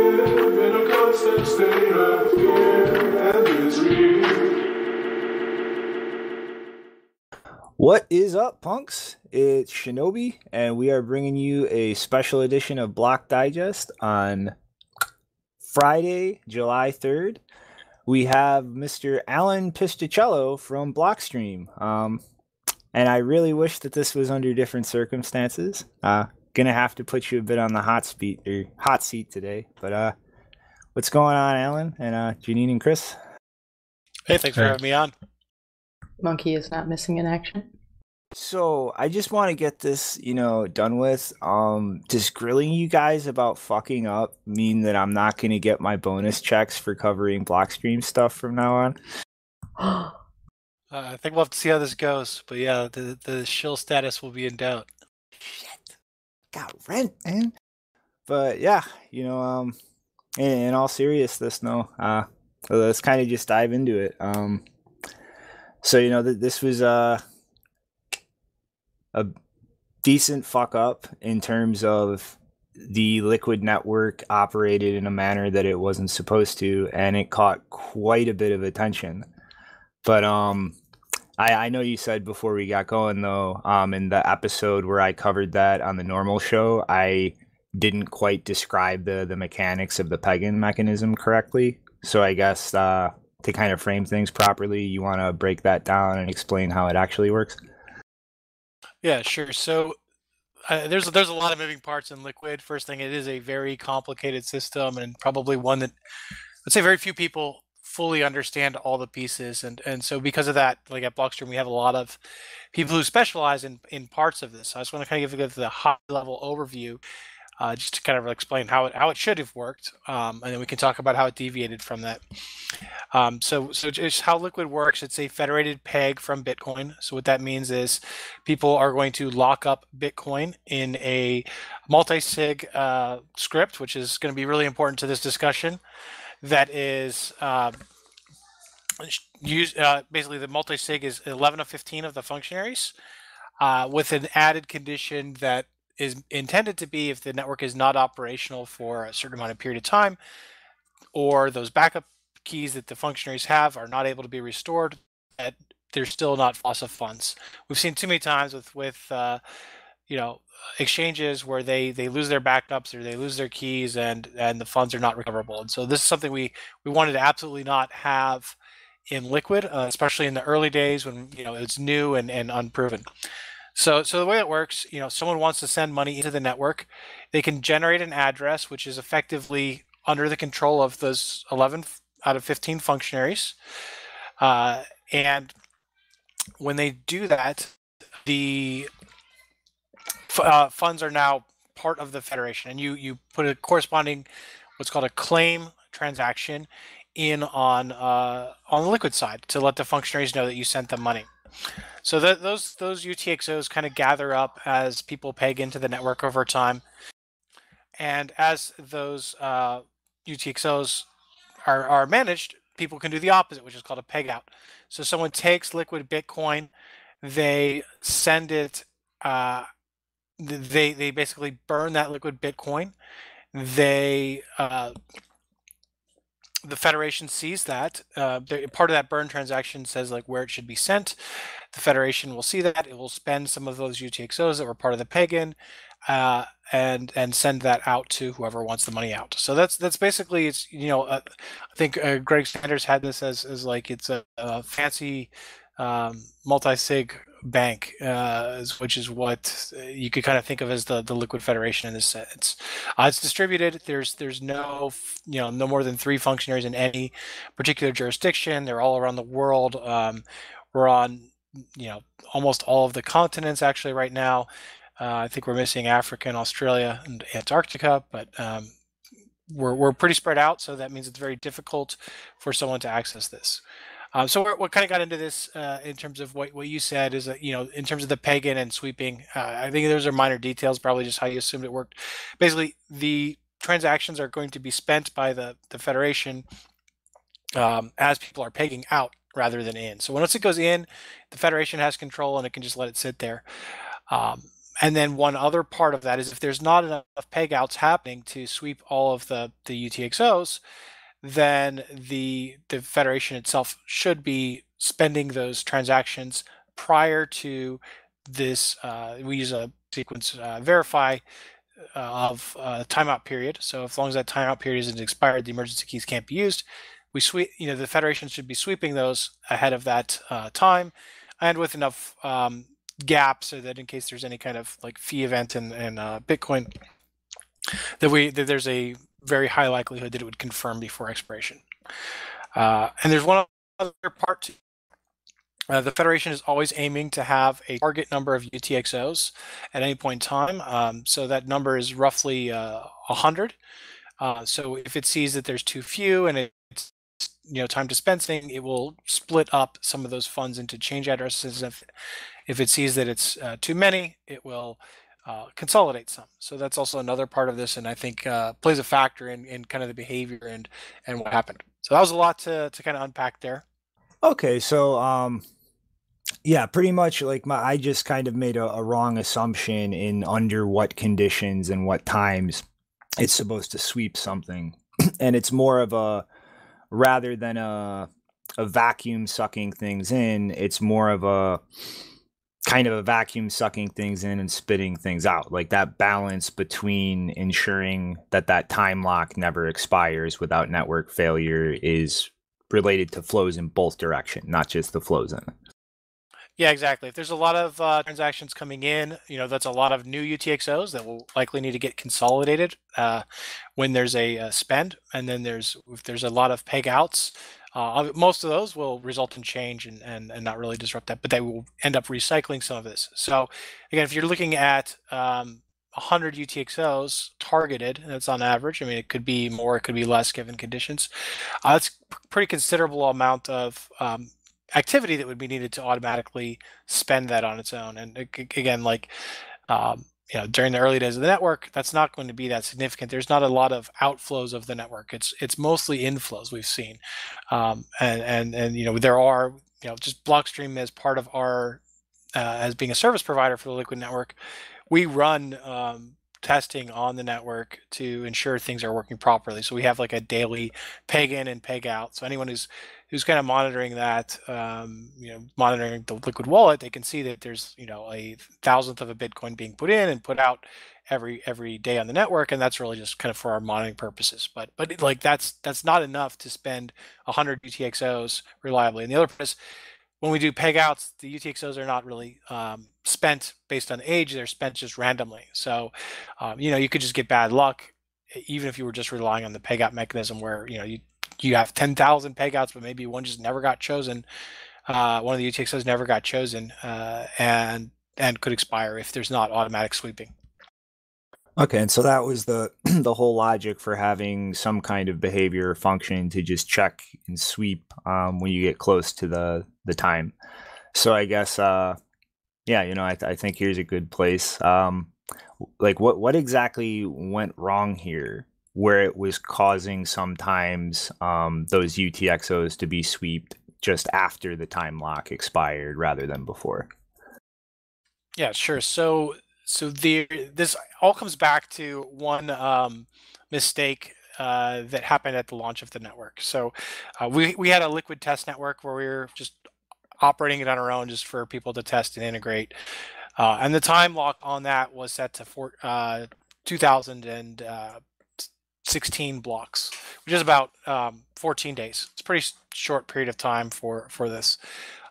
live in a constant state of fear and misery. What is up, punks? It's Shinobi, and we are bringing you a special edition of Block Digest on Friday, July 3rd. We have Mr. Allen Piscitello from Blockstream. Um, and I really wish that this was under different circumstances. Uh, gonna have to put you a bit on the hot seat or hot seat today. But uh, what's going on, Allen and uh, Janine and Chris? Hey, thanks for having me on. Monkey is not missing in action. So I just want to get this, you know, done with. Um, does grilling you guys about fucking up mean that I'm not gonna get my bonus checks for covering Blockstream stuff from now on? Uh, I think we'll have to see how this goes, but yeah, the the shill status will be in doubt. Shit, got rent, man. But yeah, you know, um, in, in all seriousness, no, uh, let's kind of just dive into it. Um, so you know, th- this was uh a decent fuck up in terms of the liquid network operated in a manner that it wasn't supposed to and it caught quite a bit of attention but um I, I know you said before we got going though um in the episode where i covered that on the normal show i didn't quite describe the the mechanics of the pegging mechanism correctly so i guess uh to kind of frame things properly you want to break that down and explain how it actually works Yeah, sure. So uh, there's there's a lot of moving parts in Liquid. First thing, it is a very complicated system, and probably one that I'd say very few people fully understand all the pieces. And and so because of that, like at Blockstream, we have a lot of people who specialize in in parts of this. So I just want to kind of give the high level overview. Uh, just to kind of explain how it how it should have worked, um, and then we can talk about how it deviated from that. Um, so, so just how Liquid works, it's a federated peg from Bitcoin. So what that means is people are going to lock up Bitcoin in a multi-sig uh, script, which is going to be really important to this discussion. That is um, use uh, basically the multi-sig is 11 of 15 of the functionaries, uh, with an added condition that is intended to be if the network is not operational for a certain amount of period of time, or those backup keys that the functionaries have are not able to be restored, that they're still not fossil funds. We've seen too many times with with uh, you know exchanges where they they lose their backups or they lose their keys and and the funds are not recoverable. And so this is something we we wanted to absolutely not have in liquid, uh, especially in the early days when you know it's new and, and unproven. So so the way it works, you know, someone wants to send money into the network, they can generate an address which is effectively under the control of those 11 out of 15 functionaries. Uh, and when they do that, the uh, funds are now part of the federation, and you you put a corresponding what's called a claim transaction in on uh, on the liquid side to let the functionaries know that you sent them money. So those those UTXOs kind of gather up as people peg into the network over time, and as those uh, UTXOs are, are managed, people can do the opposite, which is called a peg out. So someone takes liquid Bitcoin, they send it, uh, they they basically burn that liquid Bitcoin. They uh, the Federation sees that. Uh, part of that burn transaction says like where it should be sent. The Federation will see that. It will spend some of those UTXOs that were part of the peg in, uh, and and send that out to whoever wants the money out. So that's that's basically it's you know uh, I think uh, Greg Sanders had this as as like it's a, a fancy um, multi-sig bank, uh, which is what uh, you could kind of think of as the the liquid federation in this sense. Uh, it's distributed. There's there's no you know no more than three functionaries in any particular jurisdiction. They're all around the world. Um, we're on you know almost all of the continents actually right now. Uh, I think we're missing Africa and Australia and Antarctica, but um, we're we're pretty spread out. So that means it's very difficult for someone to access this. Um, so what, kind of got into this uh, in terms of what, what you said is that you know in terms of the peg in and sweeping, uh, I think those are minor details, probably just how you assumed it worked. Basically, the transactions are going to be spent by the the federation um, as people are pegging out rather than in. So once it goes in, the federation has control and it can just let it sit there. Um, and then one other part of that is if there's not enough pegouts happening to sweep all of the the UTXOs, then the the federation itself should be spending those transactions prior to this. Uh, we use a sequence uh, verify uh, of uh, timeout period. So as long as that timeout period isn't expired, the emergency keys can't be used. We sweep, you know, the federation should be sweeping those ahead of that uh, time, and with enough um, gap so that in case there's any kind of like fee event in, in uh, Bitcoin, that we that there's a very high likelihood that it would confirm before expiration. Uh, and there's one other part to uh, the Federation is always aiming to have a target number of UTXOs at any point in time. Um, so that number is roughly uh, 100. Uh, so if it sees that there's too few and it's you know time dispensing, it will split up some of those funds into change addresses. If, if it sees that it's uh, too many, it will uh, consolidate some. So that's also another part of this, and I think uh, plays a factor in, in kind of the behavior and and what happened. So that was a lot to to kind of unpack there. Okay, so um yeah, pretty much like my I just kind of made a, a wrong assumption in under what conditions and what times it's supposed to sweep something. and it's more of a rather than a a vacuum sucking things in, it's more of a kind of a vacuum sucking things in and spitting things out. Like that balance between ensuring that that time lock never expires without network failure is related to flows in both direction not just the flows in. Yeah, exactly. If there's a lot of uh, transactions coming in, you know, that's a lot of new UTXOs that will likely need to get consolidated uh, when there's a, uh spend, and then there's if there's a lot of peg outs, uh, most of those will result in change and, and, and not really disrupt that, but they will end up recycling some of this. So again, if you're looking at um, 100 UTXOs targeted, and that's on average. I mean, it could be more, it could be less given conditions. Uh, that's pretty considerable amount of um, activity that would be needed to automatically spend that on its own. And again, like um, you know, during the early days of the network, that's not going to be that significant. There's not a lot of outflows of the network. It's it's mostly inflows we've seen, um, and and and you know there are you know just Blockstream as part of our uh, as being a service provider for the Liquid network, we run um, testing on the network to ensure things are working properly. So we have like a daily peg in and peg out. So anyone who's who's kind of monitoring that, um, you know, monitoring the liquid wallet, they can see that there's, you know, a thousandth of a Bitcoin being put in and put out every every day on the network, and that's really just kind of for our monitoring purposes. But but like that's that's not enough to spend 100 UTXOs reliably. And the other is when we do peg outs, the UTXOs are not really um, spent based on age; they're spent just randomly. So, um, you know, you could just get bad luck, even if you were just relying on the peg out mechanism, where you know you you have 10,000 peg outs, but maybe one just never got chosen. Uh, one of the UTXOs never got chosen, uh, and and could expire if there's not automatic sweeping. Okay, and so that was the the whole logic for having some kind of behavior function to just check and sweep um, when you get close to the the time. So I guess, uh, yeah, you know, I, th- I think here's a good place. Um, like, what what exactly went wrong here, where it was causing sometimes um, those UTXOs to be swept just after the time lock expired rather than before. Yeah, sure. So so the this all comes back to one um, mistake uh, that happened at the launch of the network. So uh, we we had a liquid test network where we were just operating it on our own, just for people to test and integrate. Uh, and the time lock on that was set to four, uh, 2016 blocks, which is about um, 14 days. It's a pretty short period of time for for this.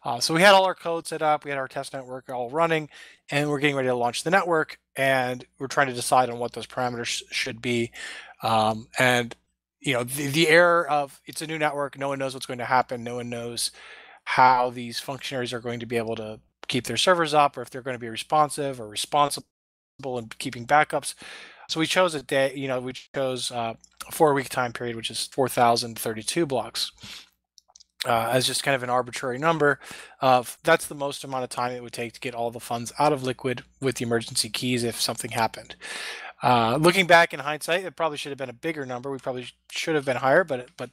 Uh, so we had all our code set up, we had our test network all running, and we're getting ready to launch the network, and we're trying to decide on what those parameters should be. Um, and you know, the, the error of it's a new network, no one knows what's going to happen, no one knows how these functionaries are going to be able to keep their servers up, or if they're going to be responsive or responsible in keeping backups. So we chose a day, you know, we chose uh, a four week time period, which is 4,032 blocks uh, as just kind of an arbitrary number of that's the most amount of time it would take to get all the funds out of liquid with the emergency keys if something happened. Uh, looking back in hindsight, it probably should have been a bigger number. We probably should have been higher, but but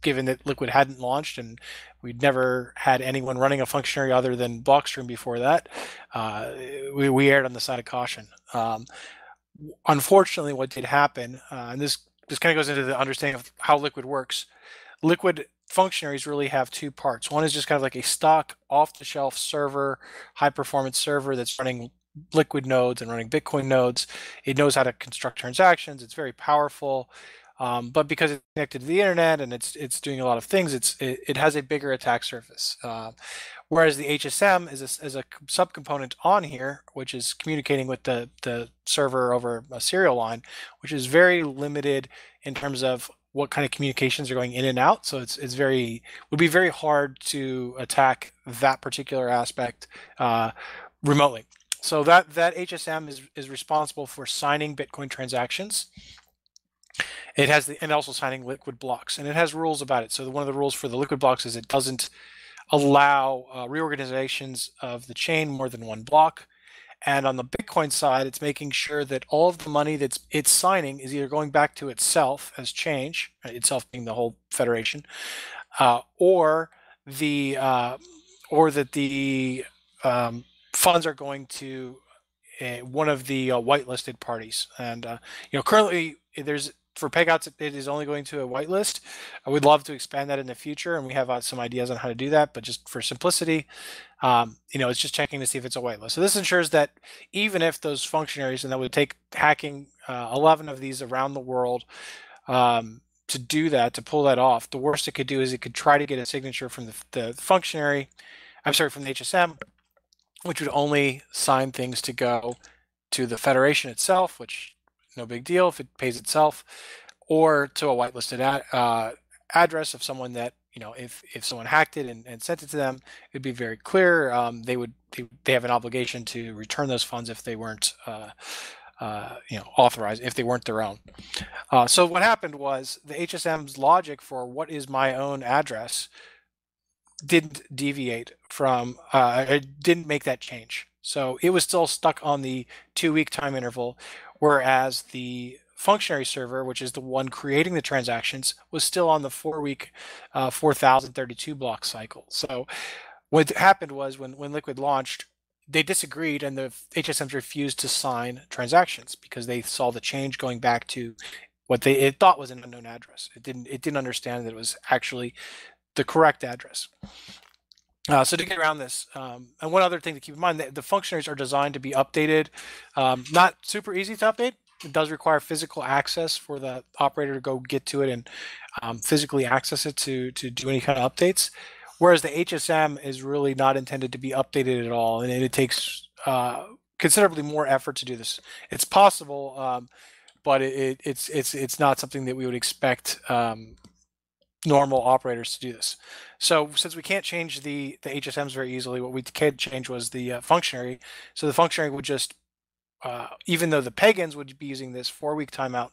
given that Liquid hadn't launched and we'd never had anyone running a functionary other than Blockstream before that, uh, we, we erred on the side of caution. Um, unfortunately, what did happen, uh, and this this kind of goes into the understanding of how Liquid works. Liquid functionaries really have two parts. One is just kind of like a stock off-the-shelf server, high-performance server that's running Liquid nodes and running Bitcoin nodes. It knows how to construct transactions. It's very powerful. Um, but because it's connected to the internet and it's it's doing a lot of things, it's it, it has a bigger attack surface. Uh, whereas the HSM is a, is a subcomponent on here, which is communicating with the the server over a serial line, which is very limited in terms of what kind of communications are going in and out. So it's it's very would be very hard to attack that particular aspect uh, remotely. So that that HSM is is responsible for signing Bitcoin transactions it has the and also signing liquid blocks, and it has rules about it. So one of the rules for the liquid blocks is it doesn't allow uh, reorganizations of the chain more than one block. And on the Bitcoin side, it's making sure that all of the money that's it's signing is either going back to itself as change, uh, itself being the whole federation, uh, or the uh, or that the um, funds are going to uh, one of the uh, whitelisted parties. And you know, currently there's for payouts, it is only going to a whitelist. I would love to expand that in the future, and we have uh, some ideas on how to do that. But just for simplicity, um, you know, it's just checking to see if it's a whitelist. So this ensures that even if those functionaries, and that would take hacking uh, 11 of these around the world um, to do that, to pull that off, the worst it could do is it could try to get a signature from the, the functionary, I'm sorry, from the HSM, which would only sign things to go to the federation itself, which no big deal if it pays itself, or to a whitelisted ad, uh, address of someone that you know if if someone hacked it and, and sent it to them, it'd be very clear. Um, they would they, have an obligation to return those funds if they weren't. Uh, uh, you know, authorized if they weren't their own. Uh, so what happened was the HSM's logic for what is my own address didn't deviate from, uh, it didn't make that change. So it was still stuck on the two week time interval whereas the functionary server, which is the one creating the transactions, was still on the four week, uh, 4032 block cycle. So what happened was when, when Liquid launched, they disagreed and the HSMs refused to sign transactions because they saw the change going back to what they it thought was an unknown address. It didn't it didn't understand that it was actually the correct address. Uh, so to get around this, um, and one other thing to keep in mind, the, the functionaries are designed to be updated. Um, not super easy to update. It does require physical access for the operator to go get to it and um, physically access it to to do any kind of updates. Whereas the HSM is really not intended to be updated at all, and it, takes uh, considerably more effort to do this. It's possible, um, but it, it, it's it's it's not something that we would expect um, normal operators to do this. So since we can't change the the HSMs very easily, what we could change was the uh, functionary. So the functionary would just, uh, even though the peg ins would be using this four week timeout,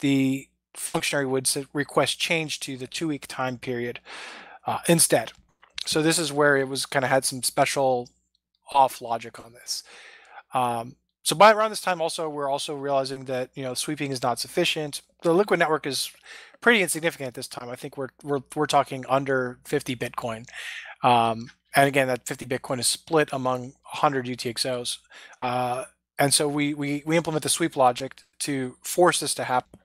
the functionary would request change to the two week time period uh, instead. So this is where it was kind of had some special off logic on this. Um, so by around this time, also we're also realizing that you know sweeping is not sufficient. The Liquid network is pretty insignificant at this time. I think we're we're we're talking under 50 Bitcoin. Um, and again, that 50 Bitcoin is split among 100 UTXOs. Uh, and so we, we we implement the sweep logic to force this to happen.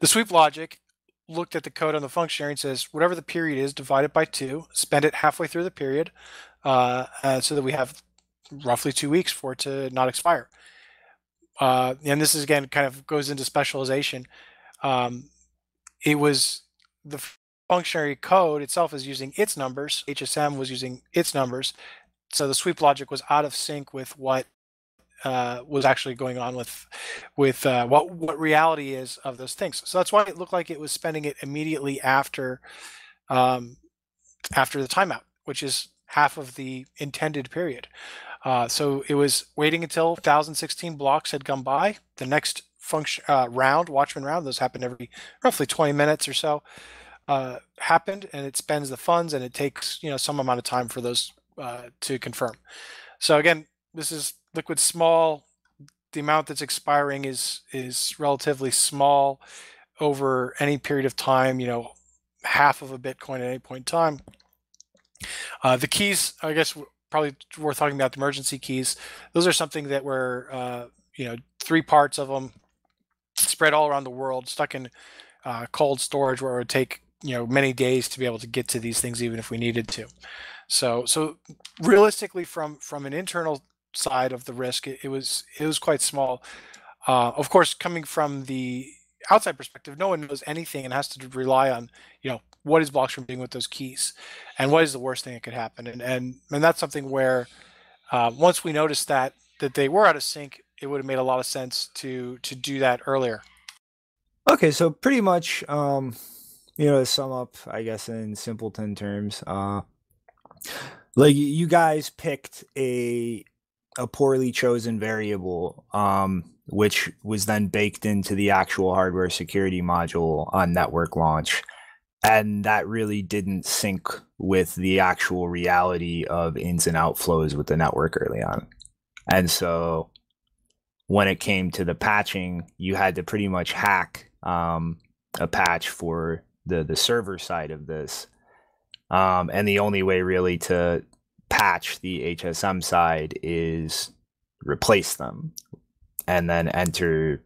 The sweep logic looked at the code on the functionary and says whatever the period is, divide it by two, spend it halfway through the period, uh, uh, so that we have roughly two weeks for it to not expire. Uh, and this is again kind of goes into specialization um, it was the functionary code itself is using its numbers. HSM was using its numbers. So the sweep logic was out of sync with what uh, was actually going on with with uh, what what reality is of those things. So that's why it looked like it was spending it immediately after um, after the timeout, which is half of the intended period. Uh, so it was waiting until 1016 blocks had gone by. The next function uh, round, Watchman round, those happen every roughly 20 minutes or so, uh, happened, and it spends the funds, and it takes you know some amount of time for those uh, to confirm. So again, this is liquid small. The amount that's expiring is is relatively small. over any period of time, you know, half of a Bitcoin at any point in time. Uh, the keys, I guess, probably worth talking about the emergency keys. Those are something that were, uh, you know, three parts of them spread all around the world, stuck in uh, cold storage where it would take, you know, many days to be able to get to these things, even if we needed to. So, so realistically, from from an internal side of the risk, it, it was it was quite small. Uh, of course, coming from the outside perspective, no one knows anything and has to rely on, you know, what is Blockstream doing with those keys, and what is the worst thing that could happen, and and and that's something where uh, once we noticed that that they were out of sync, it would have made a lot of sense to to do that earlier. Okay, so pretty much, um, you know, to sum up, I guess in simpleton terms, uh, like you guys picked a a poorly chosen variable, um, which was then baked into the actual hardware security module on network launch, and that really didn't sync with the actual reality of ins and outflows with the network early on, and so when it came to the patching, you had to pretty much hack um, a patch for the the server side of this, um, and the only way really to patch the HSM side is replace them, and then enter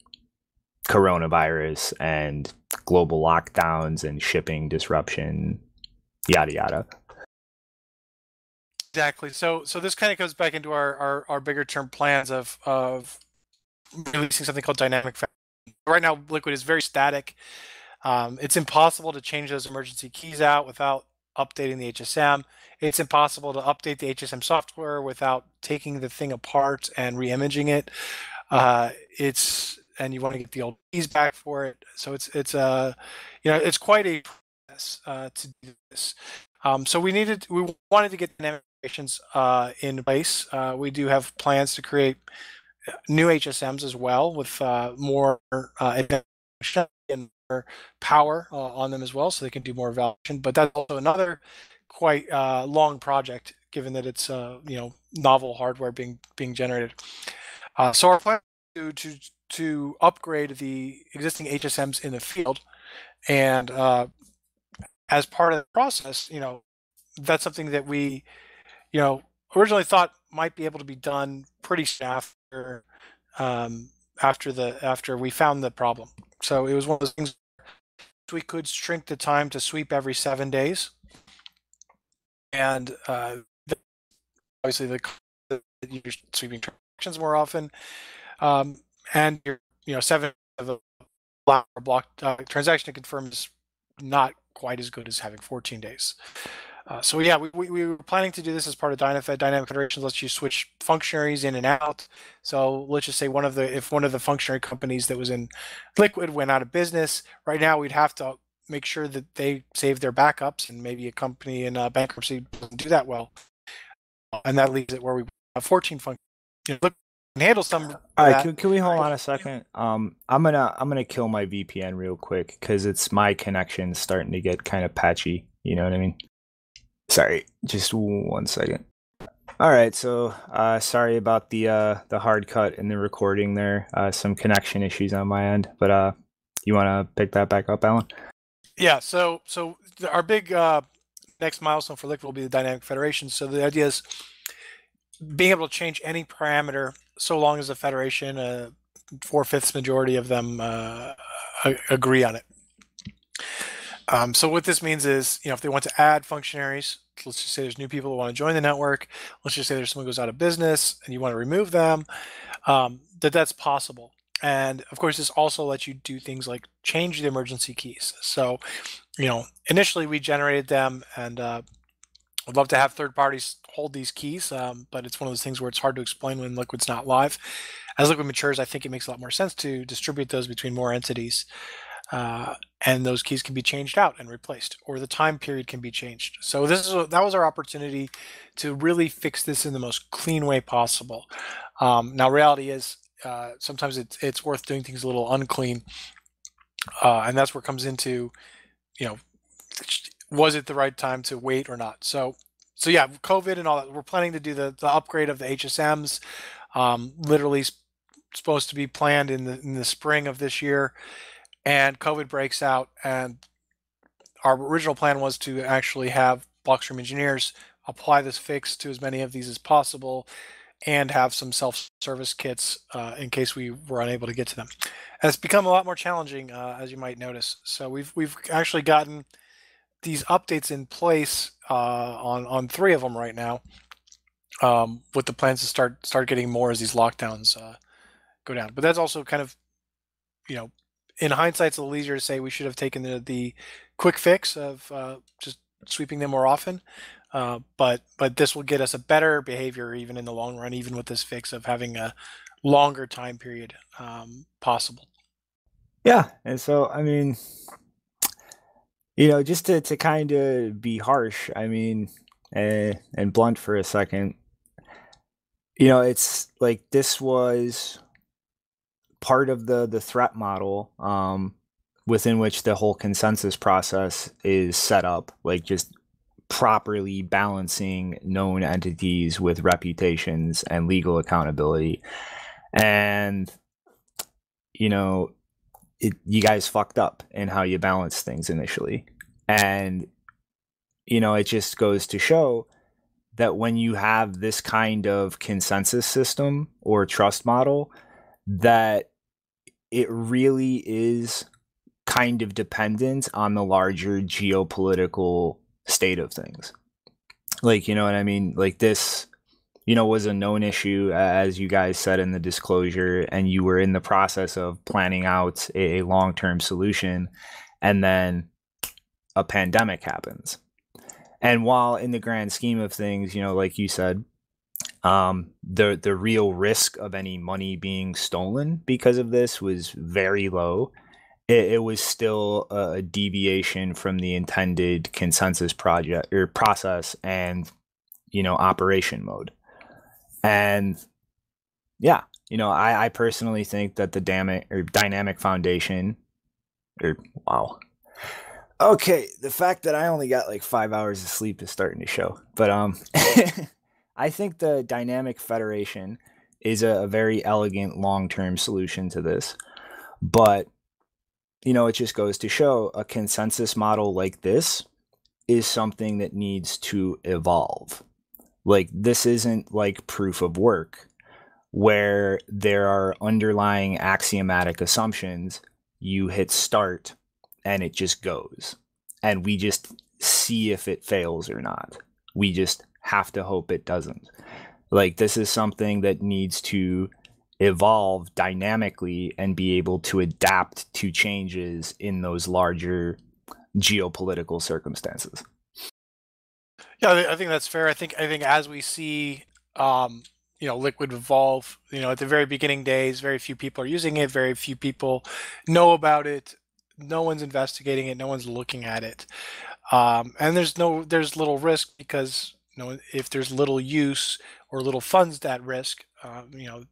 coronavirus and global lockdowns and shipping disruption, yada yada. Exactly. So so this kind of goes back into our our, our bigger term plans of of releasing something called dynamic. Right now, Liquid is very static. Um, it's impossible to change those emergency keys out without updating the HSM. It's impossible to update the HSM software without taking the thing apart and re-imaging it. Uh, it's and you want to get the old keys back for it. So it's it's uh, you know it's quite a process uh, to do this. Um, so we needed we wanted to get dynamic integrations uh, in place. Uh, we do have plans to create new HSMs as well with uh, more uh, and more power uh, on them as well, so they can do more validation. But that's also another quite uh, long project, given that it's uh, you know novel hardware being being generated. Uh, so our plan is to to to upgrade the existing HSMs in the field, and as part of the process, you know, that's something that we, you know, originally thought might be able to be done pretty after um, after the after we found the problem. So it was one of those things we could shrink the time to sweep every seven days, and uh, obviously the you're sweeping transactions more often, um, and you're you know seven of the block block uh, transaction to confirm is not quite as good as having 14 days. Uh, so yeah, we, we, we were planning to do this as part of Dynafed. Dynamic Federations lets you switch functionaries in and out. So let's just say one of the if one of the functionary companies that was in Liquid went out of business, right now we'd have to make sure that they save their backups, and maybe a company in uh, bankruptcy doesn't do that well, and that leaves it where we have 14 functions. You know, handle some. All right, can, can we hold on a second? Um, I'm gonna I'm gonna kill my VPN real quick because it's my connection starting to get kind of patchy. You know what I mean? Sorry, just one second. All right, so uh, sorry about the uh, the hard cut in the recording there. Uh, some connection issues on my end, but uh, you want to pick that back up, Allen? Yeah, so so our big uh, next milestone for Liquid will be the dynamic federation. So the idea is being able to change any parameter so long as the federation, uh, four fifths majority of them uh, agree on it. Um, so what this means is, you know, if they want to add functionaries, let's just say there's new people who want to join the network. Let's just say there's someone who goes out of business and you want to remove them. Um, that that's possible. And of course, this also lets you do things like change the emergency keys. So, you know, initially we generated them, and uh, I'd love to have third parties hold these keys, um, but it's one of those things where it's hard to explain when Liquid's not live. As Liquid matures, I think it makes a lot more sense to distribute those between more entities. Uh, and those keys can be changed out and replaced, or the time period can be changed. So this is that was our opportunity to really fix this in the most clean way possible. Um, now, reality is uh, sometimes it's it's worth doing things a little unclean, uh, and that's where comes into, you know, was it the right time to wait or not? So, so yeah, COVID and all that. We're planning to do the the upgrade of the HSMs. Um, literally supposed to be planned in the in the spring of this year. And COVID breaks out, and our original plan was to actually have Blockstream engineers apply this fix to as many of these as possible and have some self-service kits uh, in case we were unable to get to them. And it's become a lot more challenging, uh, as you might notice. So we've we've actually gotten these updates in place uh, on on three of them right now, um, with the plans to start start getting more as these lockdowns uh, go down. But that's also kind of, you know, in hindsight, it's a little easier to say we should have taken the the quick fix of uh, just sweeping them more often. Uh, but but this will get us a better behavior even in the long run, even with this fix of having a longer time period um, possible. Yeah, and so I mean, you know, just to to kind of be harsh, I mean, uh, and blunt for a second, you know, it's like this was part of the the threat model um, within which the whole consensus process is set up, like just properly balancing known entities with reputations and legal accountability. And, you know, it, you guys fucked up in how you balance things initially. And, you know, it just goes to show that when you have this kind of consensus system or trust model, that it really is kind of dependent on the larger geopolitical state of things. Like, you know what I mean? Like this, you know, was a known issue as you guys said in the disclosure, and you were in the process of planning out a, long term solution, and then a pandemic happens. And while in the grand scheme of things, you know, like you said, um, the the real risk of any money being stolen because of this was very low. It, it was still a deviation from the intended consensus project or process and you know operation mode. And yeah you know i, I personally think that the dynamic or dynamic foundation or wow. Okay the fact that i only got like five hours of sleep is starting to show but um i think the dynamic federation is a, a very elegant long-term solution to this but you know, it just goes to show a consensus model like this is something that needs to evolve. Like, this isn't like proof of work where there are underlying axiomatic assumptions. You hit start and it just goes. And we just see if it fails or not. We just have to hope it doesn't. Like, this is something that needs to evolve dynamically and be able to adapt to changes in those larger geopolitical circumstances. Yeah, I think that's fair. I think I think as we see, um, you know, Liquid evolve, you know, at the very beginning days, very few people are using it. Very few people know about it. No one's investigating it. No one's looking at it. Um, and there's no there's little risk because know if there's little use or little funds at risk, uh, you know,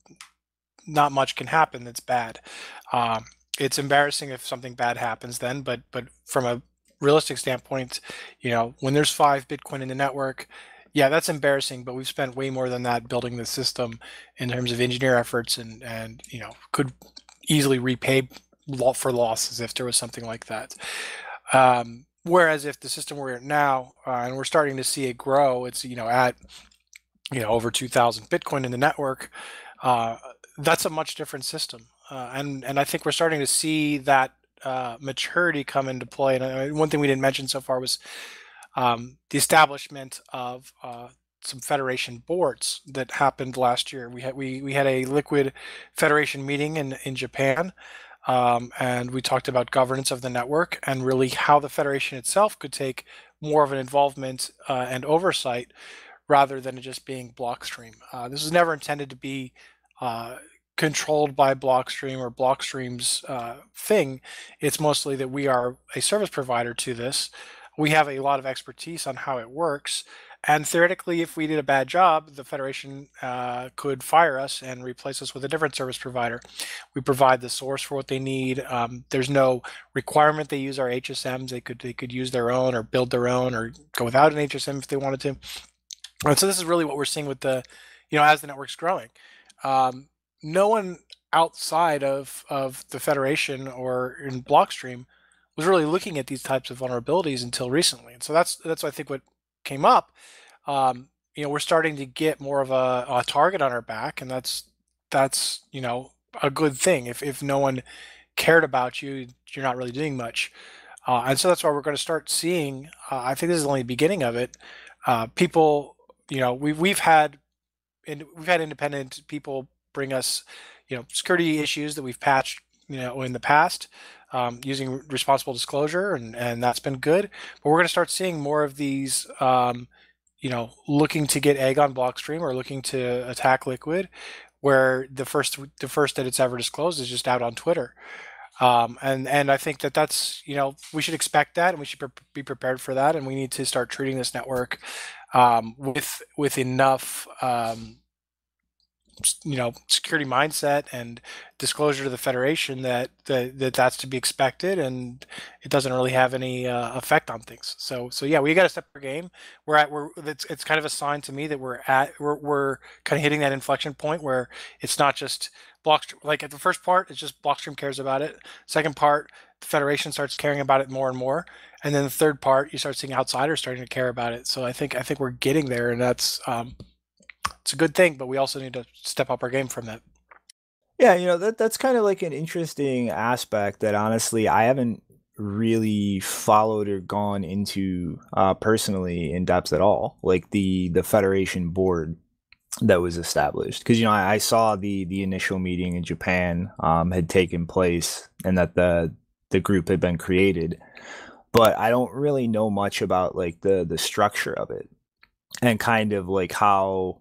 not much can happen that's bad. Um, it's embarrassing if something bad happens then, but but from a realistic standpoint, you know, when there's five Bitcoin in the network, yeah, that's embarrassing, but we've spent way more than that building the system in terms of engineer efforts and and you know could easily repay for losses if there was something like that. Um, whereas if the system we're at now uh, and we're starting to see it grow, it's you know at you know over 2,000 Bitcoin in the network. Uh, that's a much different system, uh, and and I think we're starting to see that uh, maturity come into play. And uh, one thing we didn't mention so far was um, the establishment of uh, some federation boards that happened last year. We had we we had a liquid federation meeting in in Japan. Um, and we talked about governance of the network and really how the federation itself could take more of an involvement uh, and oversight rather than it just being Blockstream. Uh, this was never intended to be uh, controlled by Blockstream or Blockstream's uh, thing. It's mostly that we are a service provider to this. We have a lot of expertise on how it works. And theoretically, if we did a bad job, the Federation uh, could fire us and replace us with a different service provider. We provide the source for what they need. Um, there's no requirement they use our HSMs. They could they could use their own or build their own or go without an HSM if they wanted to. And so this is really what we're seeing with the, you know, as the network's growing um, no one outside of of the federation or in blockstream was really looking at these types of vulnerabilities until recently and so that's that's i think what came up um, you know we're starting to get more of a, a target on our back and that's that's you know a good thing. If, if no one cared about you you're not really doing much. Uh, and so that's why we're going to start seeing uh, i think this is only the beginning of it uh, people you know we've, we've had and we've had independent people bring us you know security issues that we've patched you know in the past um, using responsible disclosure and and that's been good. But we're going to start seeing more of these um, you know looking to get egg on blockstream or looking to attack liquid where the first the first that it's ever disclosed is just out on twitter. Um, and and i think that that's you know we should expect that and we should pre- be prepared for that and we need to start treating this network um, with with enough um, you know security mindset and disclosure to the federation that, that that that's to be expected and it doesn't really have any uh, effect on things. So so yeah we got to step our game. We're at we're it's, it's kind of a sign to me that we're at we're, we're kind of hitting that inflection point where it's not just blockstream like at the first part it's just blockstream cares about it. Second part the federation starts caring about it more and more. And then the third part you start seeing outsiders starting to care about it. So i think i think we're getting there and that's um, it's a good thing, but we also need to step up our game from that. Yeah, you know, that that's kind of like an interesting aspect that honestly I haven't really followed or gone into uh, personally in depth at all. Like the the federation board that was established because you know I, I, saw the the initial meeting in Japan um, had taken place and that the the group had been created, but I don't really know much about like the the structure of it and kind of like how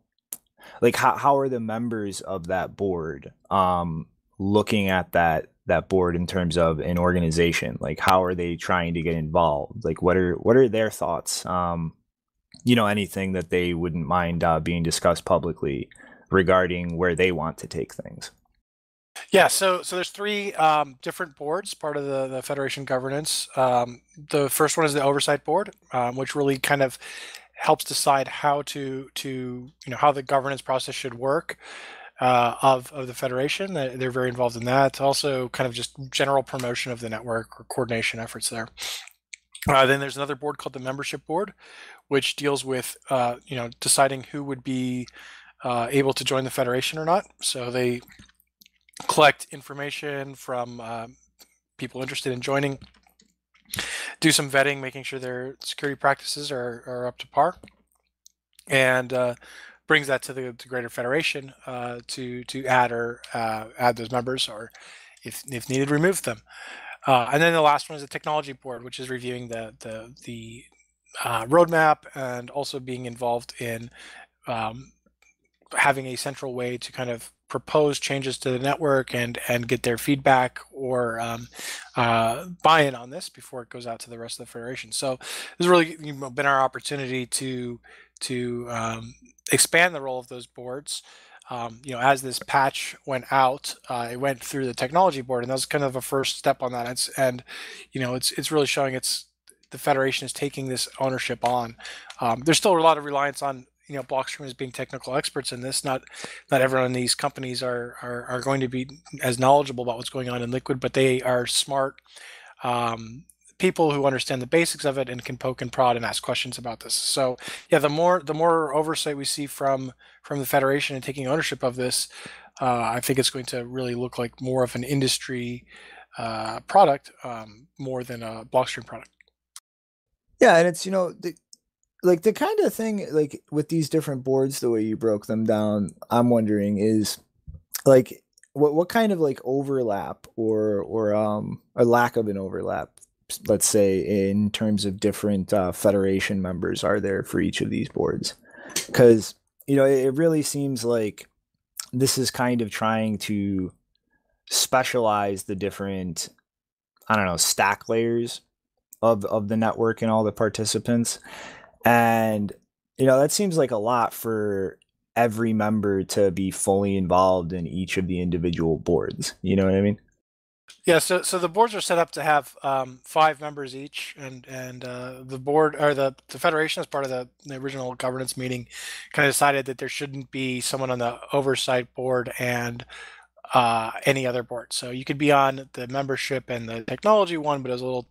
like how, how are the members of that board um looking at that that board in terms of an organization? Like how are they trying to get involved? Like what are what are their thoughts? Um you know anything that they wouldn't mind uh, being discussed publicly regarding where they want to take things? Yeah, so so there's three um, different boards, part of the, the federation governance. Um, the first one is the oversight board, um, which really kind of helps decide how to to you know how the governance process should work uh, of of the federation. They're very involved in that. Also, kind of just general promotion of the network or coordination efforts there. Uh, then there's another board called the membership board, which deals with uh, you know deciding who would be uh, able to join the federation or not. So they collect information from um, people interested in joining do some vetting, making sure their security practices are, are up to par, and uh, brings that to the to greater federation uh, to to add or uh, add those members, or if if needed, remove them. Uh, and then the last one is the technology board, which is reviewing the the the uh, roadmap and also being involved in um, having a central way to kind of propose changes to the network and and get their feedback or um, uh, buy-in on this before it goes out to the rest of the federation. So this has really been our opportunity to to um, expand the role of those boards. Um, you know, as this patch went out, uh, it went through the technology board, and that was kind of a first step on that. It's, and you know, it's it's really showing it's the federation is taking this ownership on. Um, there's still a lot of reliance on you know blockstream as being technical experts in this. Not not everyone in these companies are, are are going to be as knowledgeable about what's going on in liquid but they are smart um, people who understand the basics of it and can poke and prod and ask questions about this. So yeah the more the more oversight we see from from the federation and taking ownership of this uh, i think it's going to really look like more of an industry uh, product um, more than a blockstream product. Yeah and it's you know the, like the kind of thing like with these different boards the way you broke them down i'm wondering is like what what kind of like overlap or or um a lack of an overlap let's say in terms of different uh, federation members are there for each of these boards? Because you know it, it really seems like this is kind of trying to specialize the different i don't know stack layers of of the network and all the participants and, you know, that seems like a lot for every member to be fully involved in each of the individual boards. You know what I mean? Yeah, so so the boards are set up to have um, five members each, and and uh, the board or the the federation, as part of the, the original governance meeting, kind of decided that there shouldn't be someone on the oversight board and uh, any other board. So you could be on the membership and the technology one, but it was a little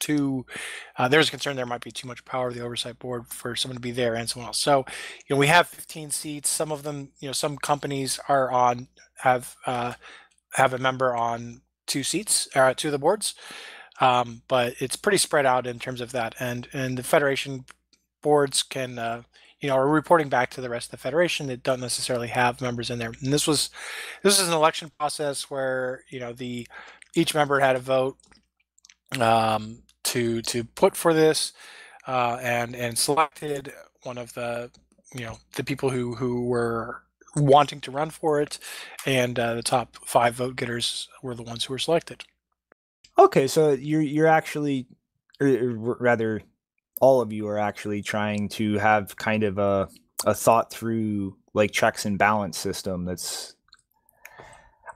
too. Uh, there's a concern there might be too much power of the oversight board for someone to be there and someone else. So you know we have 15 seats. Some of them, you know, some companies are on have uh, have a member on two seats, uh, two of the boards, um, but it's pretty spread out in terms of that. And and the federation boards can, uh, you know, are reporting back to the rest of the federation that don't necessarily have members in there. And this was this is an election process where you know the each member had a vote um, to to put for this, uh, and and selected one of the you know the people who who were wanting to run for it, and uh, the top five vote getters were the ones who were selected. Okay, so you're you're actually, or, or rather, all of you are actually trying to have kind of a a thought through like checks and balance system that's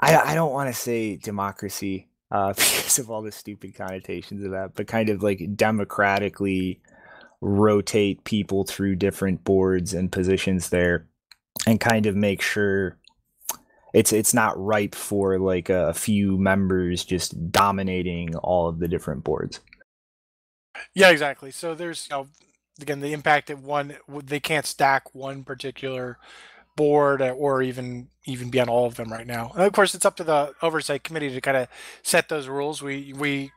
I I don't want to say democracy uh because of all the stupid connotations of that, but kind of like democratically rotate people through different boards and positions there and kind of make sure it's it's not ripe for like a few members just dominating all of the different boards. Yeah, exactly. So there's you know again the impact of one they can't stack one particular board or even even be on all of them right now. And of course, it's up to the oversight committee to kind of set those rules. We we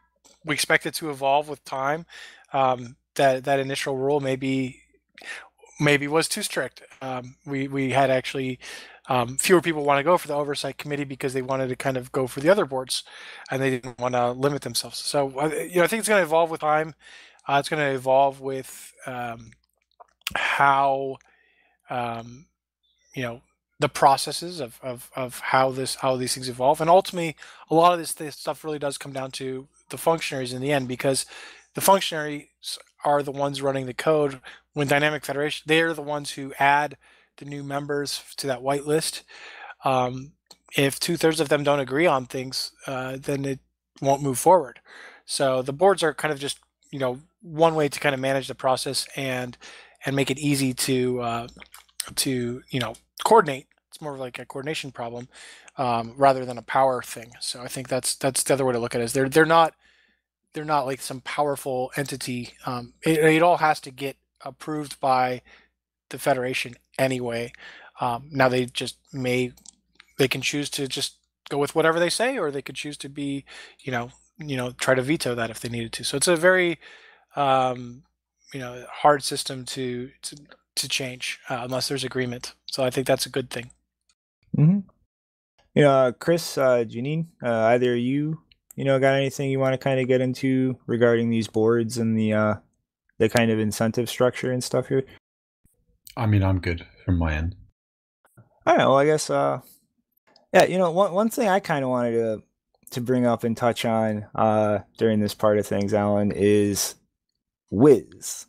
we expect it to evolve with time. Um, that that initial rule maybe maybe was too strict. Um, we we had actually um, fewer people want to go for the oversight committee because they wanted to kind of go for the other boards, and they didn't want to limit themselves. So uh, you know, I think it's going to evolve with time. Uh, it's going to evolve with um, how um, you know the processes of, of of how this how these things evolve, and ultimately, a lot of this, this stuff really does come down to the functionaries in the end because the functionaries are the ones running the code when dynamic federation they're the ones who add the new members to that white list. Um, if two thirds of them don't agree on things, uh, then it won't move forward. So the boards are kind of just you know one way to kind of manage the process and and make it easy to uh, to you know coordinate. It's more of like a coordination problem um, rather than a power thing. So I think that's that's the other way to look at it. Is they're they're not they're not like some powerful entity. Um, it, it all has to get approved by the federation anyway. Um, now they just may they can choose to just go with whatever they say, or they could choose to be, you know, you know, try to veto that if they needed to. So it's a very, um, you know, hard system to to to change uh, unless there's agreement. So I think that's a good thing. Mm-hmm. You know, uh, Chris, uh, Janine, uh, either you, you know, got anything you want to kind of get into regarding these boards and the uh, the kind of incentive structure and stuff here? I mean, I'm good from my end. All right. Well, I guess. Uh, yeah. You know, one one thing I kind of wanted to to bring up and touch on uh, during this part of things, Allen, is Wiz.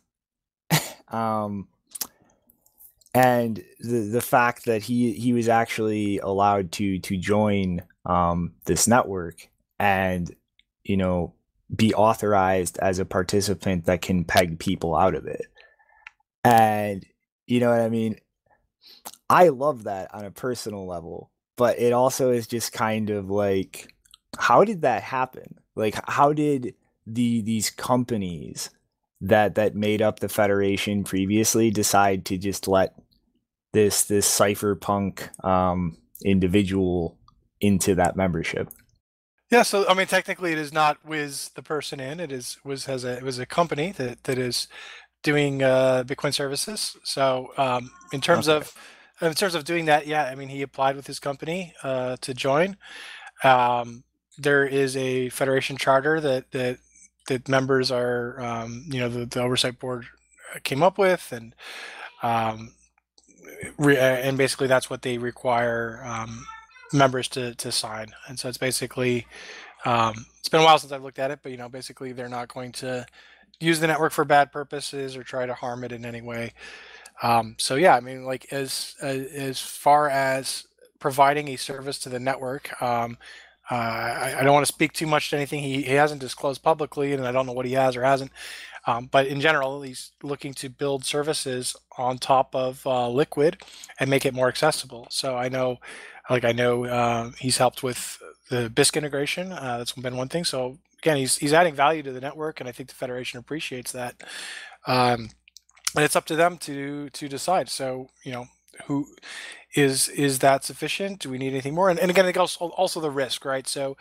um, and the the fact that he he was actually allowed to to join um, this network and you know be authorized as a participant that can peg people out of it and you know what I mean? I love that on a personal level, but it also is just kind of like how did that happen? Like how did the these companies that that made up the federation previously decide to just let this this cypherpunk um individual into that membership? Yeah, so I mean, technically, it is not Wiz the person in. It is Wiz has a it was a company that that is doing uh, Bitcoin services. So um, in terms Okay. of in terms of doing that, yeah, I mean he applied with his company uh, to join. Um, there is a federation charter that that that members are um, you know the, the oversight board came up with and um, re- and basically that's what they require um, members to to sign. And so it's basically um, it's been a while since I've looked at it, but you know basically they're not going to use the network for bad purposes or try to harm it in any way. Um, so yeah, I mean, like as uh, as far as providing a service to the network, um, Uh, I, I don't want to speak too much to anything he, he hasn't disclosed publicly, and I don't know what he has or hasn't. Um, but in general, he's looking to build services on top of uh, Liquid and make it more accessible. So I know, like I know, uh, he's helped with the Bisq integration. Uh, that's been one thing. So again, he's he's adding value to the network, and I think the Federation appreciates that. Um, and it's up to them to to decide. So you know, who is is that sufficient? Do we need anything more? And, and again, also also the risk, right? So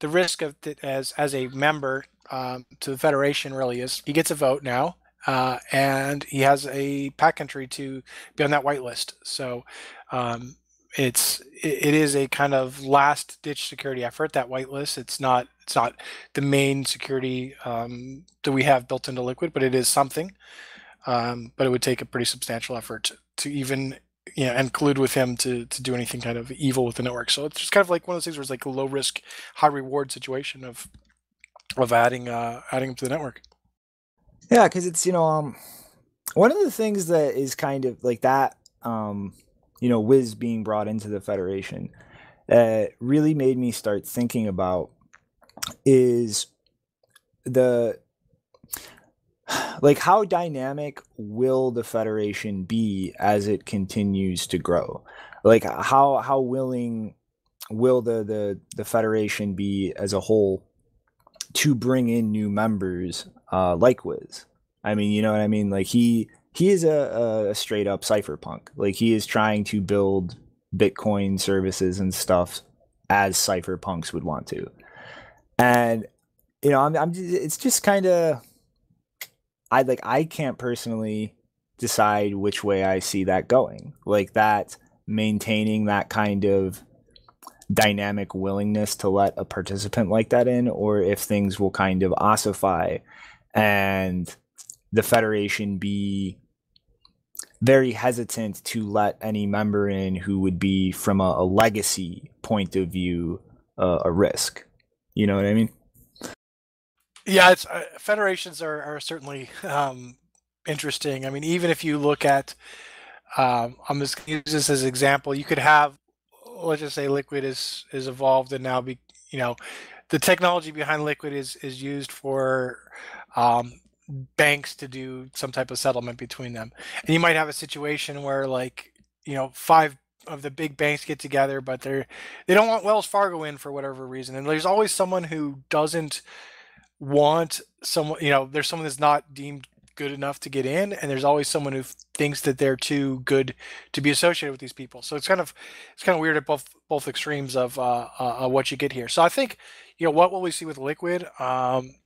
the risk of as as a member um, to the federation really is he gets a vote now, uh, and he has a pack country to be on that whitelist. So um, it's it, is a kind of last ditch security effort that whitelist. It's not it's not the main security um, that we have built into Liquid, but it is something. Um, but it would take a pretty substantial effort to, to even you know, and collude with him to to do anything kind of evil with the network. So it's just kind of like one of those things where it's like a low risk, high reward situation of of adding uh adding him to the network. Yeah, because it's you know um one of the things that is kind of like that um you know Wiz being brought into the Federation that really made me start thinking about is the like how dynamic will the federation be as it continues to grow like how how willing will the the the federation be as a whole to bring in new members uh like wiz i mean you know what i mean? Like he he is a, a straight up cypherpunk. Like he is trying to build bitcoin services and stuff as cypherpunks would want to. And you know i'm, I'm it's just kind of I like I can't personally decide which way I see that going. Like that maintaining that kind of dynamic willingness to let a participant like that in or if things will kind of ossify and the federation be very hesitant to let any member in who would be from a, a legacy point of view uh, a risk you know what i mean Yeah, it's uh, federations are are certainly um, interesting. I mean, even if you look at, um, I'm just use this as an example. You could have, let's just say, Liquid is is evolved and now be, you know, the technology behind Liquid is is used for um, banks to do some type of settlement between them, and you might have a situation where like, you know, five of the big banks get together, but they're they don't want Wells Fargo in for whatever reason, and there's always someone who doesn't want someone you know there's someone that's not deemed good enough to get in and there's always someone who thinks that they're too good to be associated with these people. So it's kind of it's kind of weird at both both extremes of uh, uh what you get here. So i think you know what will we see with liquid? Um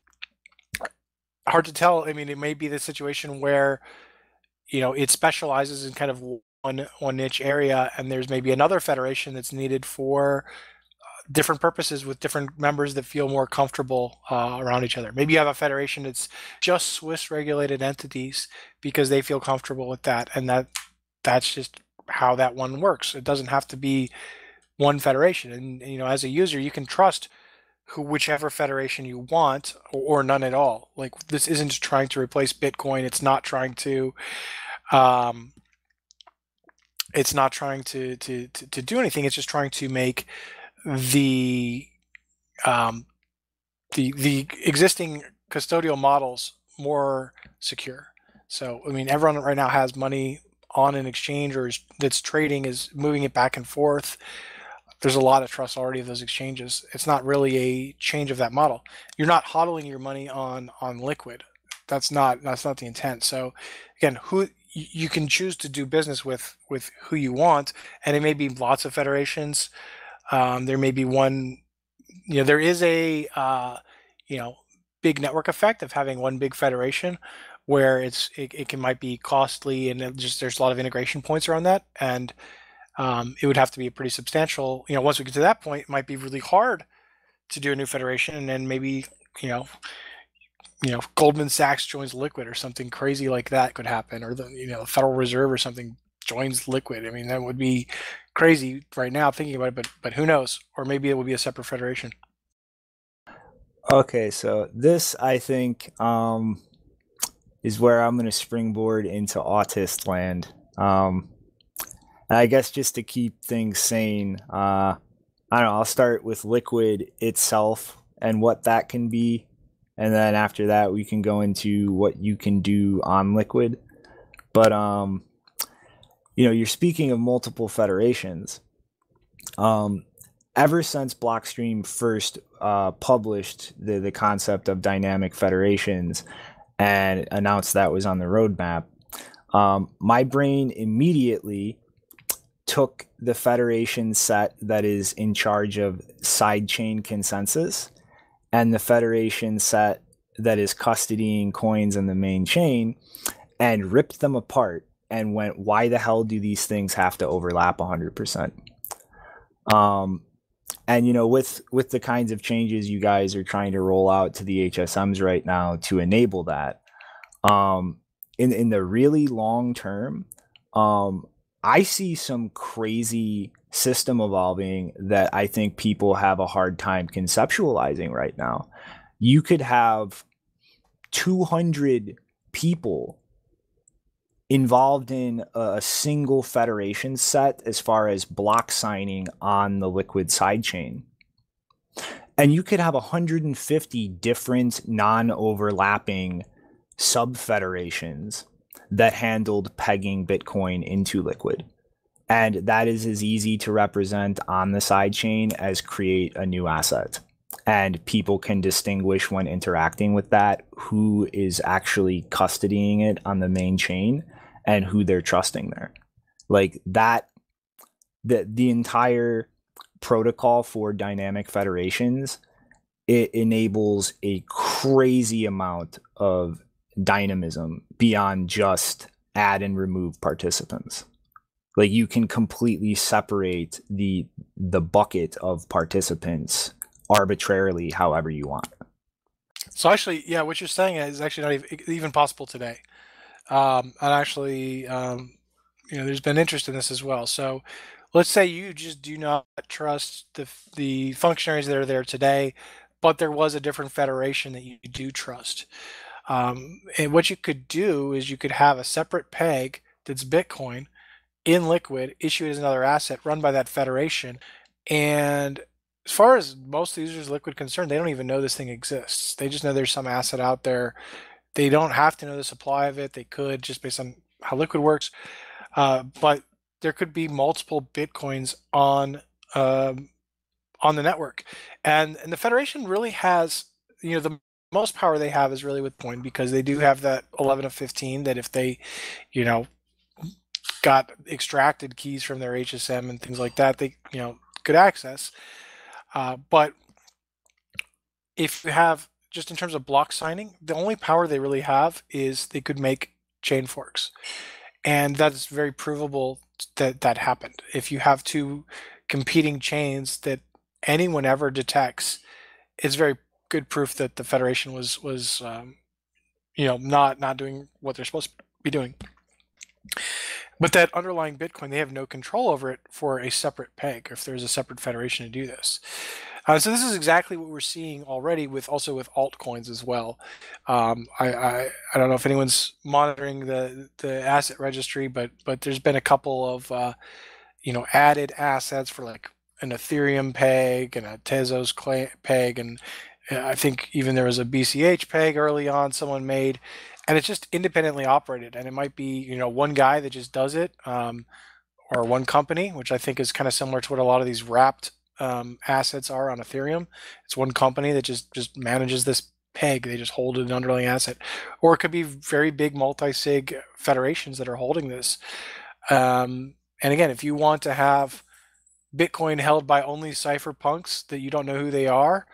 hard to tell. I mean it may be the situation where you know it specializes in kind of one one niche area and there's maybe another federation that's needed for different purposes with different members that feel more comfortable uh, around each other. Maybe you have a federation that's just Swiss regulated entities because they feel comfortable with that, and that that's just how that one works. It doesn't have to be one federation, and you know, as a user, you can trust who whichever federation you want or, or none at all. Like this isn't trying to replace Bitcoin. It's not trying to. Um, it's not trying to, to to to do anything. It's just trying to make the um, the the existing custodial models more secure. So I mean, everyone right now has money on an exchange or is, that's trading is moving it back and forth. There's a lot of trust already of those exchanges. It's not really a change of that model. You're not hodling your money on on liquid. That's not that's not the intent. So again, who you can choose to do business with with who you want, and it may be lots of federations. Um, there may be one, you know, there is a, uh, you know, big network effect of having one big federation where it's it, it can might be costly and just there's a lot of integration points around that. And um, it would have to be a pretty substantial you know once we get to that point it might be really hard to do a new federation. And then maybe you know you know goldman sachs joins liquid or something crazy like that could happen or the you know federal reserve or something joins liquid i mean that would be crazy right now thinking about it but but who knows or maybe it would be a separate federation Okay, so this I think um, is where I'm going to springboard into autist land. Um, I guess just to keep things sane, uh, I don't know. I'll start with liquid itself and what that can be, and then after that we can go into what you can do on liquid. But um, you know, you're speaking of multiple federations. Um, ever since Blockstream first uh, published the the concept of dynamic federations and announced that was on the roadmap, um, my brain immediately took the federation set that is in charge of sidechain consensus and the federation set that is custodying coins in the main chain and ripped them apart and went why the hell do these things have to overlap 100% um and you know with with the kinds of changes you guys are trying to roll out to the hsms right now to enable that um in in the really long term um i see some crazy system evolving that i think people have a hard time conceptualizing right now. You could have 200 people involved in a single federation set as far as block signing on the liquid sidechain. And you could have 150 different non overlapping sub federations that handled pegging Bitcoin into liquid. And that is as easy to represent on the sidechain as create a new asset. And people can distinguish when interacting with that who is actually custodying it on the main chain and who they're trusting there. Like that the the entire protocol for dynamic federations it enables a crazy amount of dynamism beyond just add and remove participants like you can completely separate the the bucket of participants arbitrarily however you want So actually, yeah, what you're saying is actually not even, possible today. Um, and actually, um, you know, there's been interest in this as well. So let's say you just do not trust the the functionaries that are there today, but there was a different federation that you do trust. Um, and what you could do is you could have a separate peg that's Bitcoin in liquid, issue it as another asset run by that federation. And as far as most users liquid concerned, they don't even know this thing exists. They just know there's some asset out there. They don't have to know the supply of it. They could just based on how liquid works. Uh, but there could be multiple bitcoins on um, on the network, and and the federation really has you know the most power they have is really with point because they do have that 11 of 15 that if they you know got extracted keys from their HSM and things like that they you know could access. Uh, but if you have just in terms of block signing, the only power they really have is they could make chain forks, and that's very provable that that happened. If you have two competing chains that anyone ever detects, it's very good proof that the federation was was um, you know not not doing what they're supposed to be doing. But that underlying Bitcoin, they have no control over it for a separate peg, if there's a separate federation to do this. Uh, so this is exactly what we're seeing already with also with altcoins as well. Um, I, I I don't know if anyone's monitoring the the asset registry, but but there's been a couple of uh, you know added assets for like an Ethereum peg and a Tezos peg, and uh, I think even there was a BCH peg early on someone made, and it's just independently operated, and it might be you know one guy that just does it. Um, or one company, which I think is kind of similar to what a lot of these wrapped um, assets are on Ethereum. It's one company that just just manages this peg. They just hold an underlying asset, or it could be very big multi-sig federations that are holding this. Um, and again, if you want to have Bitcoin held by only cypherpunks that you don't know who they are,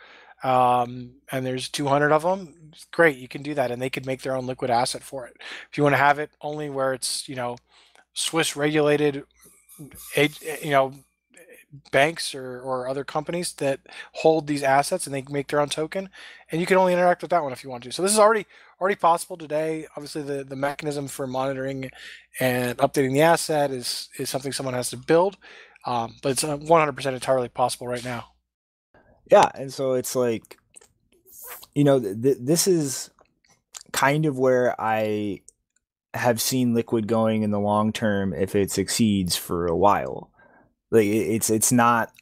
um, and there's 200 of them, great, you can do that, and they could make their own liquid asset for it. If you want to have it only where it's you know Swiss regulated, you know banks or, or other companies that hold these assets and they make their own token and you can only interact with that one if you want to. So this is already already possible today. Obviously the, the mechanism for monitoring and updating the asset is is something someone has to build um, but it's 100% entirely possible right now. Yeah and so it's like you know th- th- this is kind of where i have seen liquid going in the long term if it succeeds for a while like it's it's not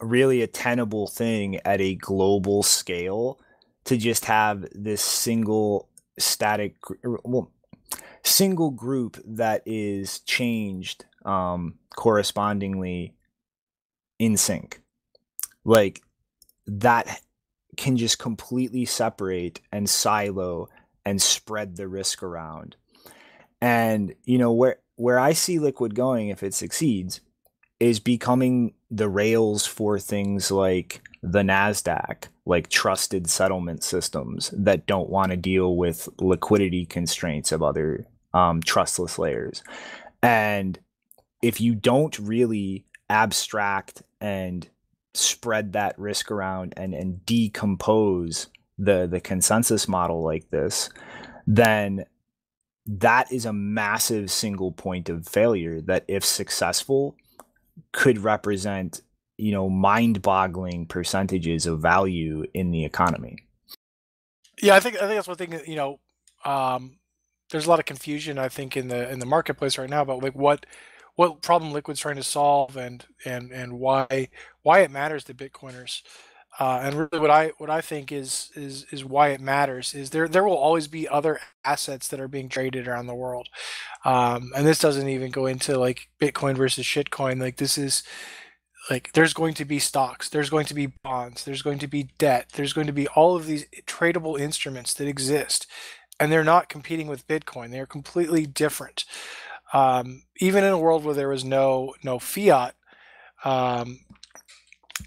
really a tenable thing at a global scale to just have this single static well single group that is changed um correspondingly in sync. Like that can just completely separate and silo and spread the risk around. And you know where where i see liquid going if it succeeds is becoming the rails for things like the NASDAQ, like trusted settlement systems that don't want to deal with liquidity constraints of other um, trustless layers. And if you don't really abstract and spread that risk around and, and decompose the, the consensus model like this, then that is a massive single point of failure that, if successful, could represent you know mind-boggling percentages of value in the economy Yeah, I think I think that's one thing. You know, um, there's a lot of confusion. I think in the in the marketplace right now about like what what problem Liquid's trying to solve and and and why why it matters to Bitcoiners. Uh, and really, what I what I think is is is why it matters is there there will always be other assets that are being traded around the world, um, and this doesn't even go into like Bitcoin versus shitcoin. Like this is like there's going to be stocks there's going to be bonds there's going to be debt there's going to be all of these tradable instruments that exist and they're not competing with bitcoin. They're completely different. Um, even in a world where there was no no fiat um,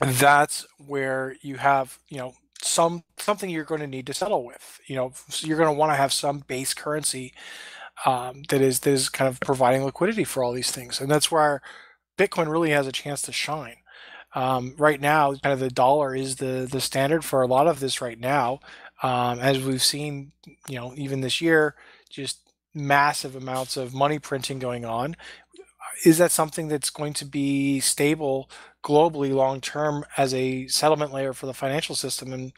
that's where you have you know some something you're going to need to settle with you know so you're going to want to have some base currency um, that is that is kind of providing liquidity for all these things and that's where Bitcoin really has a chance to shine. Um, right now, kind of the dollar is the the standard for a lot of this right now, um, as we've seen, you know, even this year, just massive amounts of money printing going on. Is that something that's going to be stable globally long term as a settlement layer for the financial system? And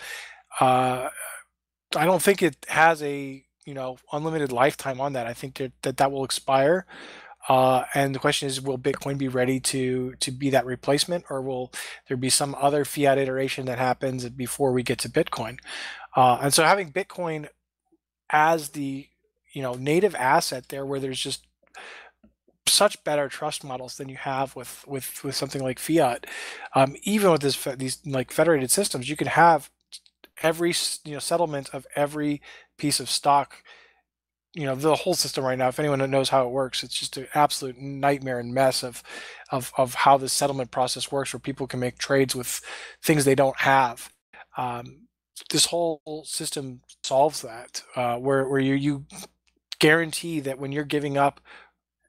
uh, I don't think it has a you know unlimited lifetime on that. I think that that, that will expire. Uh, and the question is, will Bitcoin be ready to to be that replacement, or will there be some other fiat iteration that happens before we get to Bitcoin? Uh, and so having Bitcoin as the you know native asset there, where there's just such better trust models than you have with with with something like fiat. Um, even with this these like federated systems, you can have every you know settlement of every piece of stock you know the whole system right now if anyone knows how it works it's just an absolute nightmare and mess of of of how the settlement process works where people can make trades with things they don't have um, this whole system solves that uh, where where you you guarantee that when you're giving up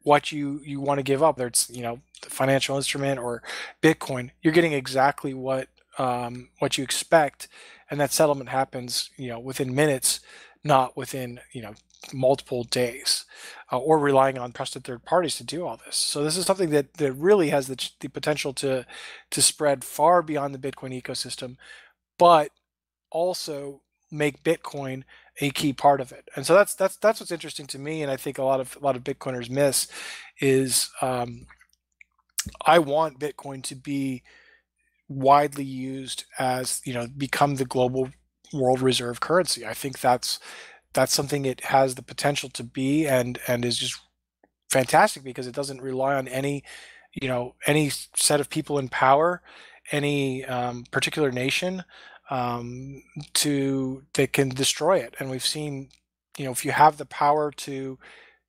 what you you want to give up whether it's you know the financial instrument or bitcoin you're getting exactly what um, what you expect. And that settlement happens you know within minutes not within you know multiple days uh, or relying on trusted third parties to do all this. So this is something that that really has the, the potential to to spread far beyond the bitcoin ecosystem but also make bitcoin a key part of it. And so that's that's that's what's interesting to me and i think a lot of a lot of bitcoiners miss is um, i want bitcoin to be widely used as you know become the global world reserve currency. I think that's that's something it has the potential to be and and is just fantastic because it doesn't rely on any you know any set of people in power any um, particular nation um, to that can destroy it. And we've seen you know if you have the power to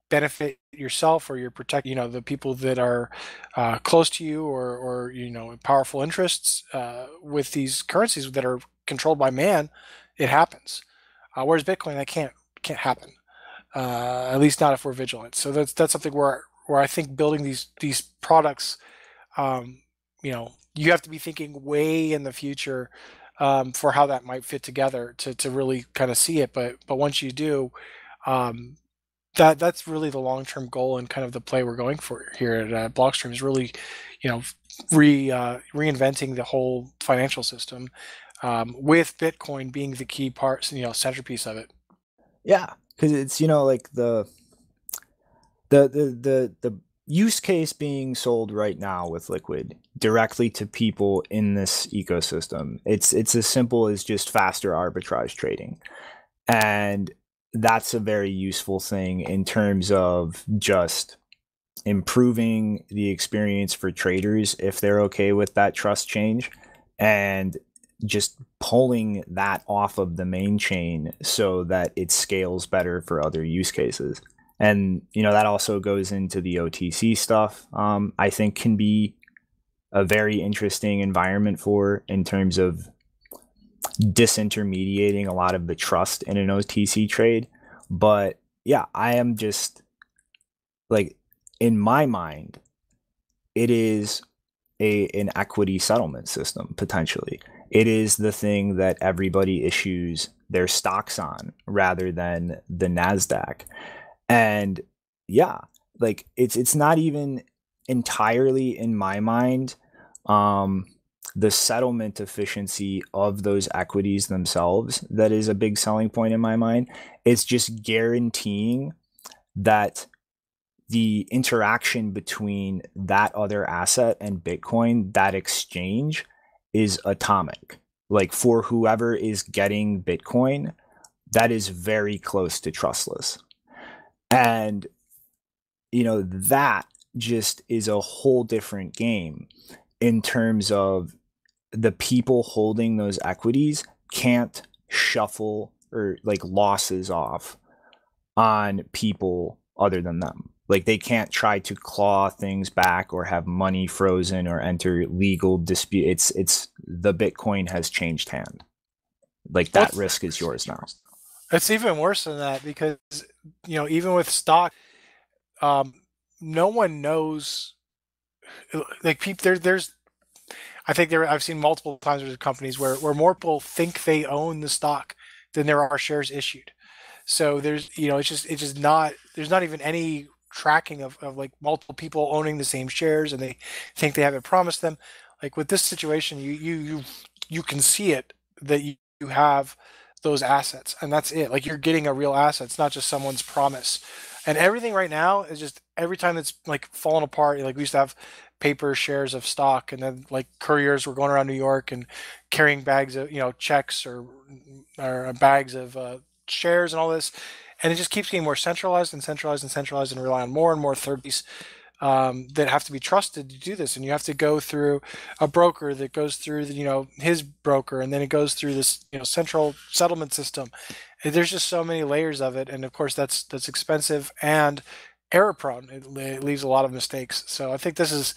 benefit yourself or your protect you know the people that are uh, close to you or or you know powerful interests uh, with these currencies that are controlled by man it happens. Uh, whereas bitcoin that can't can't happen uh, at least not if we're vigilant. So that's that's something where where i think building these these products um, you know you have to be thinking way in the future um, for how that might fit together to, to really kind of see it but but once you do um, that that's really the long term goal and kind of the play we're going for here at uh, Blockstream is really, you know, re uh, reinventing the whole financial system, um, with Bitcoin being the key part, you know, centerpiece of it. Yeah, because it's you know like the the the the the use case being sold right now with Liquid directly to people in this ecosystem. It's it's as simple as just faster arbitrage trading. And that's a very useful thing in terms of just improving the experience for traders if they're okay with that trust change and just pulling that off of the main chain so that it scales better for other use cases and you know that also goes into the otc stuff um, i think can be a very interesting environment for in terms of disintermediating a lot of the trust in an otc trade. But yeah i am just like in my mind it is a an equity settlement system potentially. It is the thing that everybody issues their stocks on rather than the nasdaq and yeah like it's it's not even entirely in my mind um the settlement efficiency of those equities themselves that is a big selling point in my mind. It's just guaranteeing that the interaction between that other asset and bitcoin that exchange is atomic. Like for whoever is getting bitcoin that is very close to trustless and, you know, that just is a whole different game in terms of the people holding those equities can't shuffle or like losses off on people other than them. Like they can't try to claw things back or have money frozen or enter legal dispute. It's it's the Bitcoin has changed hand. Like that What's- risk is yours now. It's even worse than that because you know even with stock, um, no one knows. Like people, there, there's. I think there. I've seen multiple times with companies where where more people think they own the stock than there are shares issued. So there's you know it's just it's just not there's not even any tracking of, of like multiple people owning the same shares and they think they have it promised them. Like with this situation, you you you you can see it that you, you have those assets and that's it. Like you're getting a real asset. It's not just someone's promise. And everything right now is just every time it's like falling apart like we used to have paper shares of stock and then like couriers were going around new york and carrying bags of you know checks or or bags of uh, shares and all this. And it just keeps getting more centralized and centralized and centralized and rely on more and more third parties um, that have to be trusted to do this. And you have to go through a broker that goes through the, you know his broker and then it goes through this you know central settlement system. There's just so many layers of it. And of course that's that's expensive and error prone. It, it leaves a lot of mistakes. So i think this is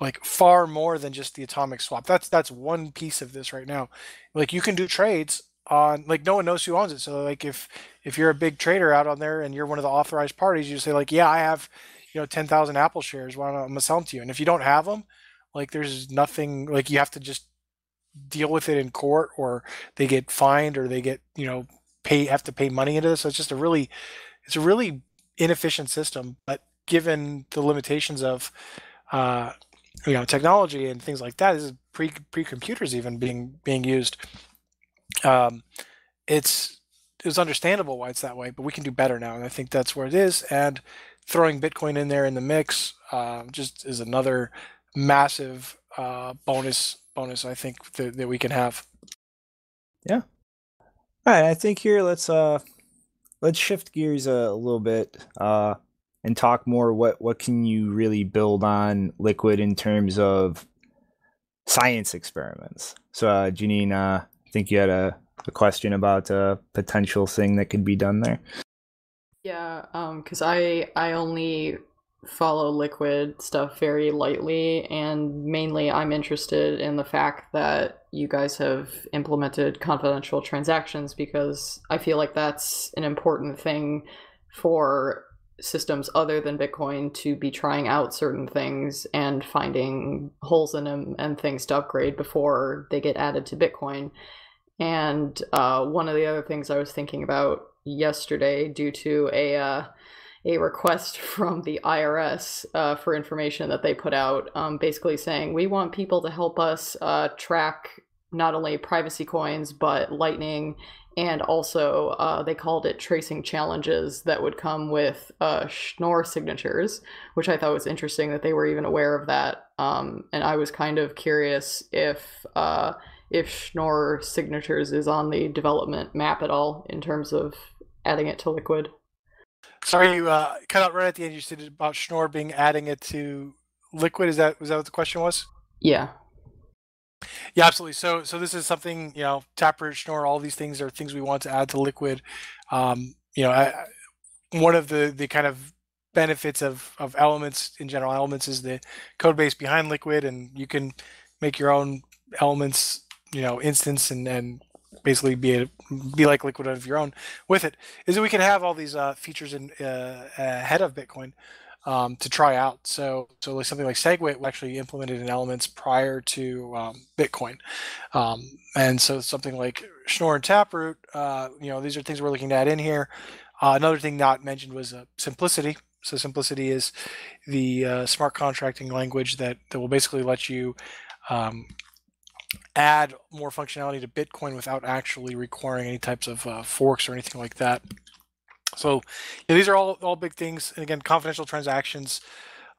like far more than just the atomic swap. That's that's one piece of this right now. Like you can do trades on like no one knows who owns it. So like if if you're a big trader out on there and you're one of the authorized parties you say like yeah i have you know 10,000 Apple shares. Why not I'm gonna sell them to you? And if you don't have them, like there's nothing like you have to just deal with it in court, or they get fined, or they get you know pay have to pay money into this. So it's just a really it's a really inefficient system. But given the limitations of uh, you know technology and things like that, this is pre pre computers even being being used. Um, it's it's understandable why it's that way, but we can do better now, and I think that's where it is. And throwing Bitcoin in there in the mix uh, just is another massive uh, bonus bonus I think that, that we can have. Yeah. All right, I think here let's uh let's shift gears a, a little bit uh and talk more what what can you really build on liquid in terms of science experiments. So uh Janine, uh I think you had a, a question about a potential thing that could be done there. Yeah, um, because I I only follow liquid stuff very lightly, and mainly I'm interested in the fact that you guys have implemented confidential transactions because I feel like that's an important thing for systems other than Bitcoin to be trying out certain things and finding holes in them and things to upgrade before they get added to Bitcoin. And uh, one of the other things I was thinking about yesterday, due to a uh, a request from the IRS uh, for information that they put out, um, basically saying we want people to help us uh, track not only privacy coins but Lightning and also uh, they called it tracing challenges that would come with uh, Schnorr signatures, which I thought was interesting that they were even aware of that. Um, and I was kind of curious if uh, if Schnorr signatures is on the development map at all in terms of adding it to Liquid. Sorry, you uh, cut out right at the end. You said about Schnorr being adding it to Liquid. Is that was that what the question was? Yeah. Yeah, absolutely. So, so this is something you know, Taproot, Schnorr, all these things are things we want to add to Liquid. Um, you know, I, one of the the kind of benefits of of Elements in general, Elements is the code base behind Liquid, and you can make your own Elements, you know, instance and and basically be a, be like Liquid of your own with it. Is that we can have all these uh, features in uh, ahead of Bitcoin um, to try out. So, so like something like SegWit actually implemented in Elements prior to um, Bitcoin, um, and so something like Schnorr and Taproot, uh, you know, these are things we're looking add in here. Uh, another thing not mentioned was uh, Simplicity. So Simplicity is the uh, smart contracting language that that will basically let you um, add more functionality to Bitcoin without actually requiring any types of uh, forks or anything like that. So yeah, these are all all big things. And again, confidential transactions.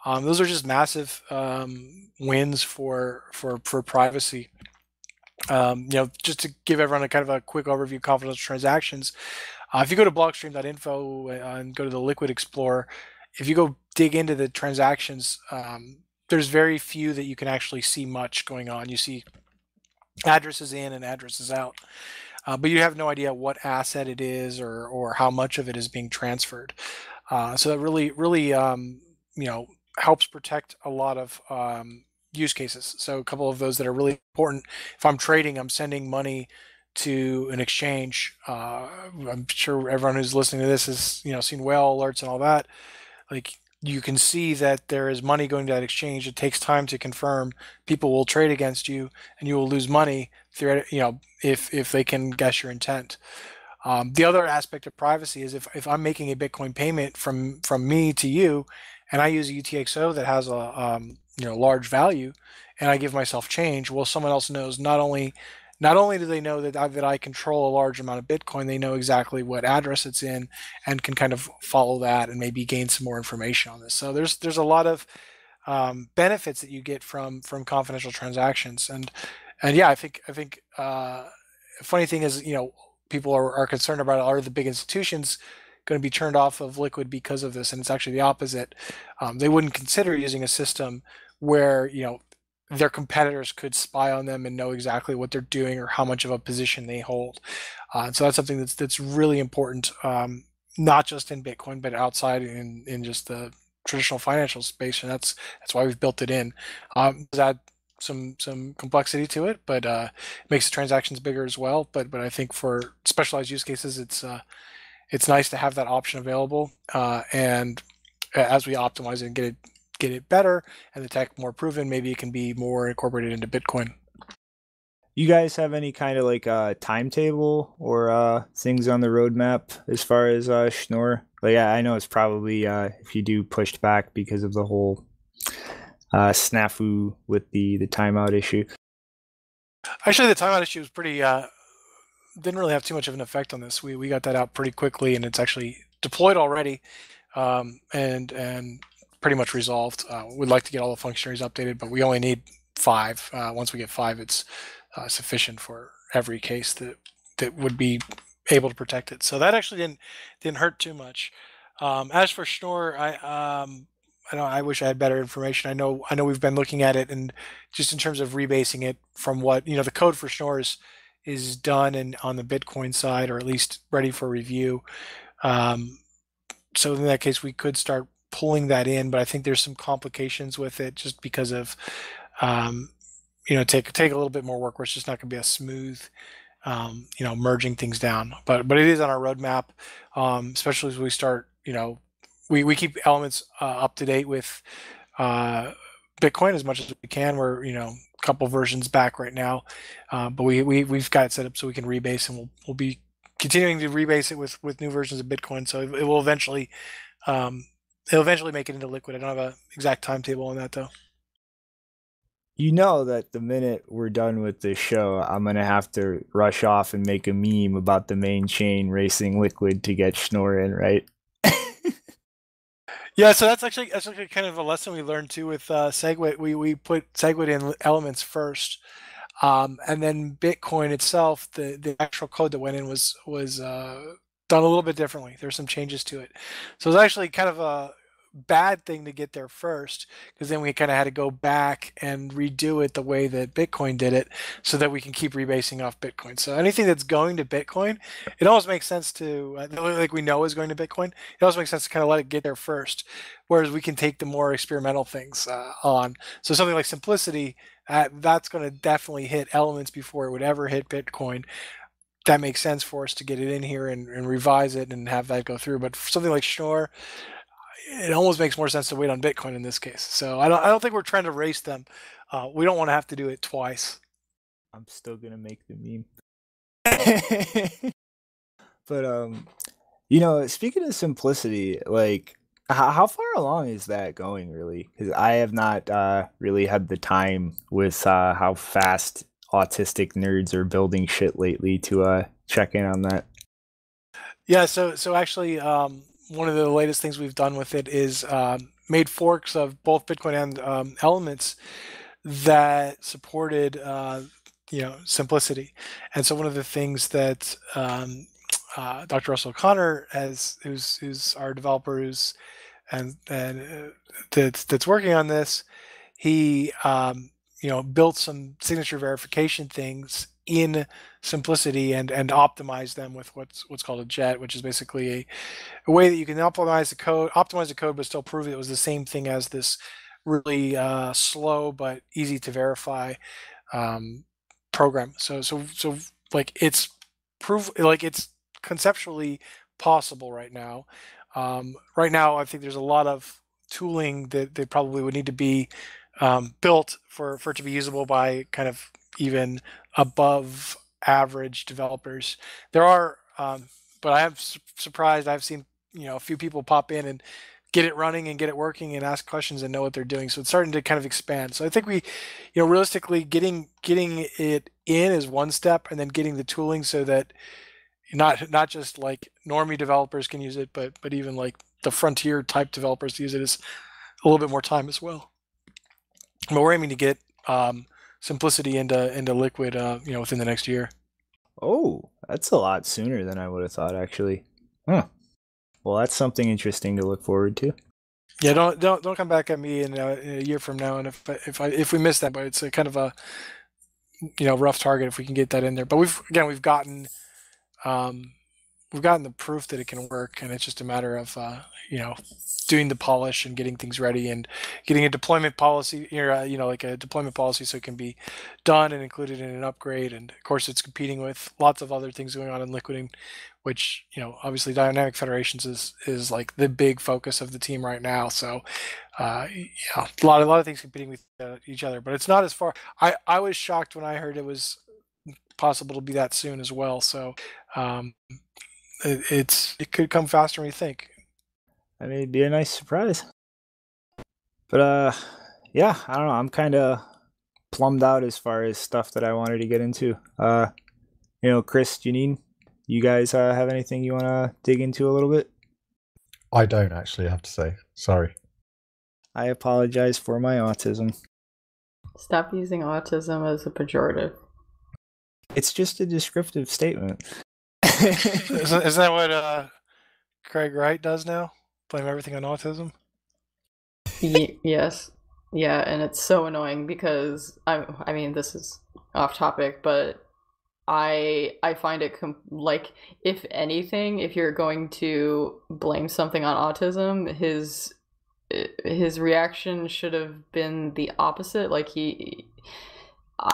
Um, those are just massive um, wins for for for privacy. Um, you know, just to give everyone a kind of a quick overview, confidential transactions. Uh, if you go to blockstream.info uh, and go to the Liquid Explorer, if you go dig into the transactions, um, there's very few that you can actually see much going on. You see addresses in and addresses out uh, but you have no idea what asset it is or or how much of it is being transferred. Uh, so that really really um, you know helps protect a lot of um, use cases. So a couple of those that are really important. If I'm trading, I'm sending money to an exchange. Uh, I'm sure everyone who's listening to this has you know seen whale alerts and all that. Like you can see that there is money going to that exchange. It takes time to confirm. People will trade against you, and you will lose money. You know, if if they can guess your intent. Um, the other aspect of privacy is if, if I'm making a Bitcoin payment from from me to you, and I use a UTXO that has a um, you know large value, and I give myself change, well, someone else knows not only not only do they know that I, that I control a large amount of Bitcoin, they know exactly what address it's in and can kind of follow that and maybe gain some more information on this. So there's there's a lot of um, benefits that you get from from confidential transactions, and and yeah, I think I think uh, funny thing is you know people are, are concerned about are the big institutions going to be turned off of Liquid because of this, and it's actually the opposite. Um, they wouldn't consider using a system where you know their competitors could spy on them and know exactly what they're doing or how much of a position they hold. Uh, so that's something that's that's really important, um, not just in Bitcoin, but outside in in just the traditional financial space, and that's that's why we've built it in. Um, that some some complexity to it, but uh, makes the transactions bigger as well. But but I think for specialized use cases, it's uh, it's nice to have that option available. Uh, and as we optimize it and get it get it better and the tech more proven, maybe it can be more incorporated into Bitcoin. You guys have any kind of like uh, timetable or uh, things on the roadmap as far as uh, Schnorr? Like I know it's probably uh, if you do pushed back because of the whole uh, snafu with the the timeout issue. Actually, the timeout issue was pretty. Uh, didn't really have too much of an effect on this. We we got that out pretty quickly, and it's actually deployed already, um, and and pretty much resolved. Uh, we'd like to get all the functionaries updated, but we only need five. Uh, once we get five, it's uh, sufficient for every case that that would be able to protect it. So that actually didn't didn't hurt too much. Um, as for Schnorr, I um, I know I wish I had better information. I know I know we've been looking at it, and just in terms of rebasing it from what you know, the code for Schnorr is is done and on the Bitcoin side, or at least ready for review. Um, so in that case, we could start pulling that in, but I think there's some complications with it just because of, um, you know, take take a little bit more work where it's just not going to be a smooth, um, you know, merging things down. But but it is on our roadmap, um, especially as we start, you know, we we keep elements uh, up to date with uh, Bitcoin as much as we can. We're you know a couple versions back right now, uh, but we we we've got it set up so we can rebase, and we'll we'll be continuing to rebase it with with new versions of Bitcoin. So it, it will eventually um, It'll eventually make it into liquid. I don't have an exact timetable on that though. You know that the minute we're done with this show, I'm gonna have to rush off and make a meme about the main chain racing Liquid to get Schnorr in, right? Yeah, so that's actually that's actually kind of a lesson we learned too with uh, SegWit. We we put SegWit in elements first, um, and then Bitcoin itself, the the actual code that went in was was uh, done a little bit differently. There's some changes to it, so it's actually kind of a bad thing to get there first because then we kind of had to go back and redo it the way that Bitcoin did it so that we can keep rebasing off Bitcoin. So anything that's going to Bitcoin, it almost makes sense to uh, like we know is going to Bitcoin. It always makes sense to kind of let it get there first, whereas we can take the more experimental things uh, on. So something like simplicity, uh, that's going to definitely hit elements before it would ever hit Bitcoin that makes sense for us to get it in here and, and, revise it and have that go through. But for something like Schnorr, it almost makes more sense to wait on Bitcoin in this case. So I don't I don't think we're trying to race them. Uh, we don't want to have to do it twice. I'm still gonna make the meme. but um, you know, speaking of simplicity, like how, how far along is that going really? Because I have not uh, really had the time with uh, how fast autistic nerds are building shit lately to uh, check in on that. Yeah, so so actually, um, one of the latest things we've done with it is um, made forks of both Bitcoin and um, Elements that supported uh, you know simplicity. And so one of the things that um, uh, Dr. Russell O'Connor has, who's who's our developer, who's and and uh, that's that's working on this, he um, you know built some signature verification things in simplicity and and optimize them with what's what's called a jet which is basically a, a way that you can optimize the code optimize the code but still prove it was the same thing as this really uh, slow but easy to verify um, program. So so so like it's proof like it's conceptually possible right now. Um, right now i think there's a lot of tooling that they probably would need to be um, built for for it to be usable by kind of even above average developers. There are, um, but I am su- surprised. I've seen you know a few people pop in and get it running and get it working and ask questions and know what they're doing. So it's starting to kind of expand. So I think we, you know, realistically getting getting it in is one step, and then getting the tooling so that not not just like normie developers can use it, but but even like the frontier type developers use it is a little bit more time as well. But we're aiming to get um, simplicity into into liquid uh, you know within the next year. Oh that's a lot sooner than i would have thought actually. Huh. Well that's something interesting to look forward to. Yeah don't don't don't come back at me in, uh, in a year from now and if if i if we miss that but it's a kind of a you know rough target if we can get that in there. But we've again we've gotten um we've gotten the proof that it can work and it's just a matter of uh you know doing the polish and getting things ready and getting a deployment policy uh, you know like a deployment policy so it can be done and included in an upgrade. And of course it's competing with lots of other things going on in liquiding which you know obviously dynamic federations is is like the big focus of the team right now. So uh yeah a lot a lot of things competing with uh, each other but it's not as far i i was shocked when i heard it was possible to be that soon as well. So um it, it's it could come faster than we think I mean, it'd be a nice surprise. But uh, yeah, I don't know. I'm kind of plumbed out as far as stuff that I wanted to get into. Uh, you know, Chris, Janine, you guys uh, have anything you want to dig into a little bit? I don't actually have to say. Sorry. I apologize for my autism. Stop using autism as a pejorative. It's just a descriptive statement. Isn't, isn't that what uh, Craig Wright does now? blame everything on autism? y- yes. Yeah, and it's so annoying because I I mean this is off topic, but I I find it com- like if anything, if you're going to blame something on autism, his his reaction should have been the opposite. Like he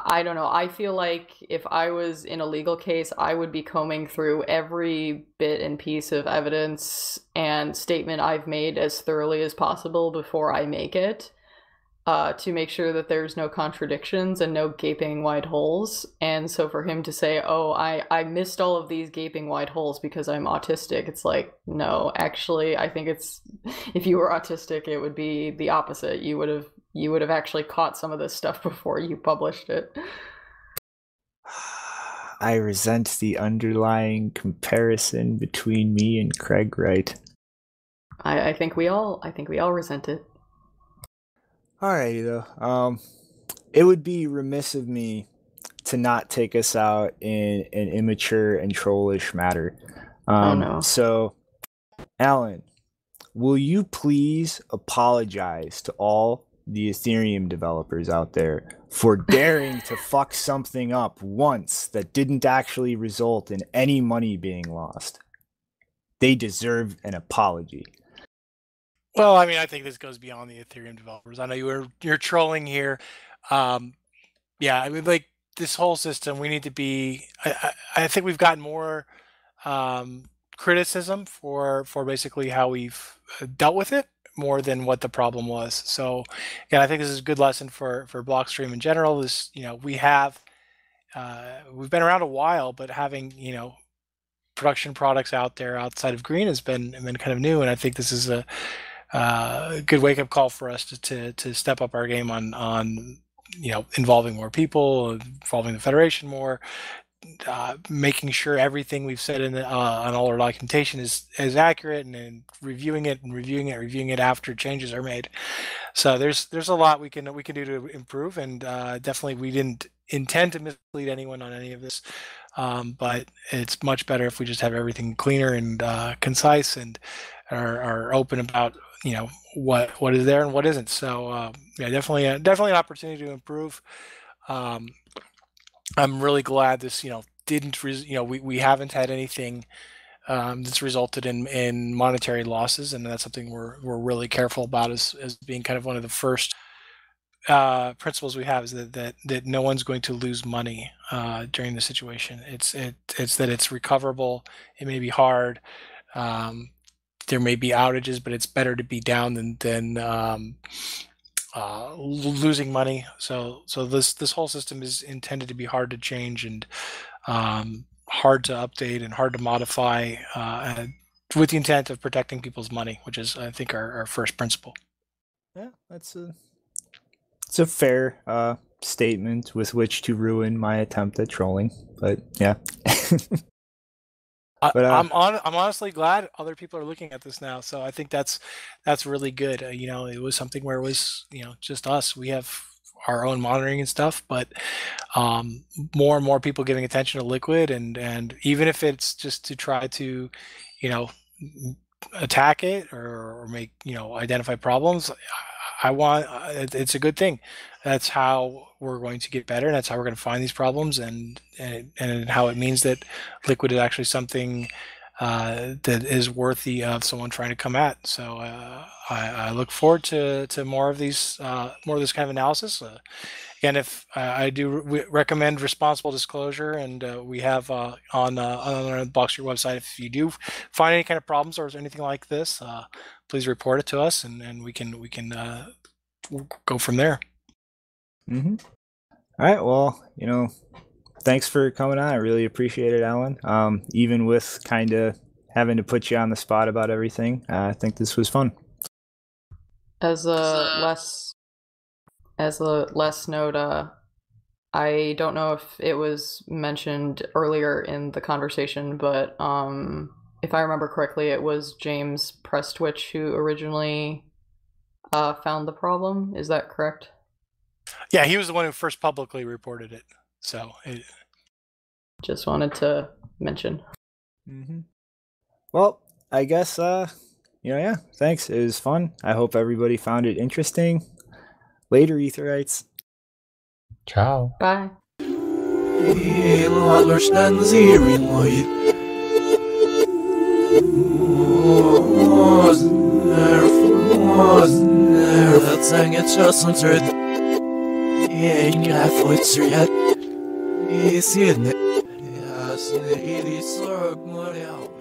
I don't know. I feel like if I was in a legal case, I would be combing through every bit and piece of evidence and statement I've made as thoroughly as possible before I make it uh, to make sure that there's no contradictions and no gaping wide holes. And so for him to say, oh, I, I missed all of these gaping wide holes because I'm autistic, it's like, no, actually, I think it's if you were autistic, it would be the opposite. You would have you would have actually caught some of this stuff before you published it. I resent the underlying comparison between me and Craig Wright. I, I think we all I think we all resent it. Alrighty though. Um, it would be remiss of me to not take us out in an immature and trollish matter. Um, no. So, Allen, will you please apologize to all the Ethereum developers out there for daring to fuck something up once that didn't actually result in any money being lost? They deserve an apology. Well, I mean, I think this goes beyond the Ethereum developers. I know you were you're trolling here. Um, yeah, I mean, like this whole system, we need to be. I, I, I think we've gotten more um, criticism for for basically how we've uh, dealt with it more than what the problem was. So, again, I think this is a good lesson for for Blockstream in general. Is you know we have uh, we've been around a while, but having you know production products out there outside of green has been been kind of new, and I think this is a uh, good wake up call for us to, to to step up our game on on you know involving more people, involving the federation more, uh, making sure everything we've said in the, uh, on all our documentation is is accurate, and, and reviewing it and reviewing it, reviewing it after changes are made. So there's there's a lot we can we can do to improve, and uh, definitely we didn't intend to mislead anyone on any of this. Um, but it's much better if we just have everything cleaner and uh, concise and are, are open about you know what what is there and what isn't. So uh, yeah, definitely uh, definitely an opportunity to improve. Um, I'm really glad this you know didn't res- you know we, we haven't had anything um, that's resulted in in monetary losses, and that's something we're we're really careful about as as being kind of one of the first uh, principles we have is that, that that no one's going to lose money uh, during the situation. It's it it's that it's recoverable. It may be hard. Um, there may be outages, but it's better to be down than than um, uh, losing money. So so this this whole system is intended to be hard to change and um, hard to update and hard to modify, uh, with the intent of protecting people's money, which is I think our, our first principle. Yeah, that's a it's a fair uh, statement with which to ruin my attempt at trolling. But yeah. I, But, uh, I'm on, I'm honestly glad other people are looking at this now. So I think that's that's really good. Uh, you know, it was something where it was you know just us. We have our own monitoring and stuff, but um, more and more people giving attention to Liquid, and and even if it's just to try to, you know, attack it or, or make you know identify problems. I want uh, it- it's a good thing. That's how we're going to get better, and that's how we're going to find these problems, and and and how it means that liquid is actually something uh, that is worthy of someone trying to come at. So uh, I, I look forward to, to more of these, uh, more of this kind of analysis. Uh, again, if uh, I do re- recommend responsible disclosure, and we have on on our Boxer website, if you do find any kind of problems or anything like this, uh, please report it to us, and, and we can we can uh, go from there. hmm All right. Well, you know, thanks for coming on. I really appreciate it, Allen. Um, even with kind of having to put you on the spot about everything, uh, I think this was fun. As a less as a less note, uh, I don't know if it was mentioned earlier in the conversation, but um, if I remember correctly, it was James Prestwich who originally uh, found the problem. Is that correct? Yeah, he was the one who first publicly reported it. So it, Just wanted to mention. Mm-hmm. Well, I guess, uh, you know, yeah, thanks. It was fun. I hope everybody found it interesting. Later, Etherites. Ciao. Bye. Zanget çasın tört Yenga fıtsırhat İsirne Yasne ili sorg mor yav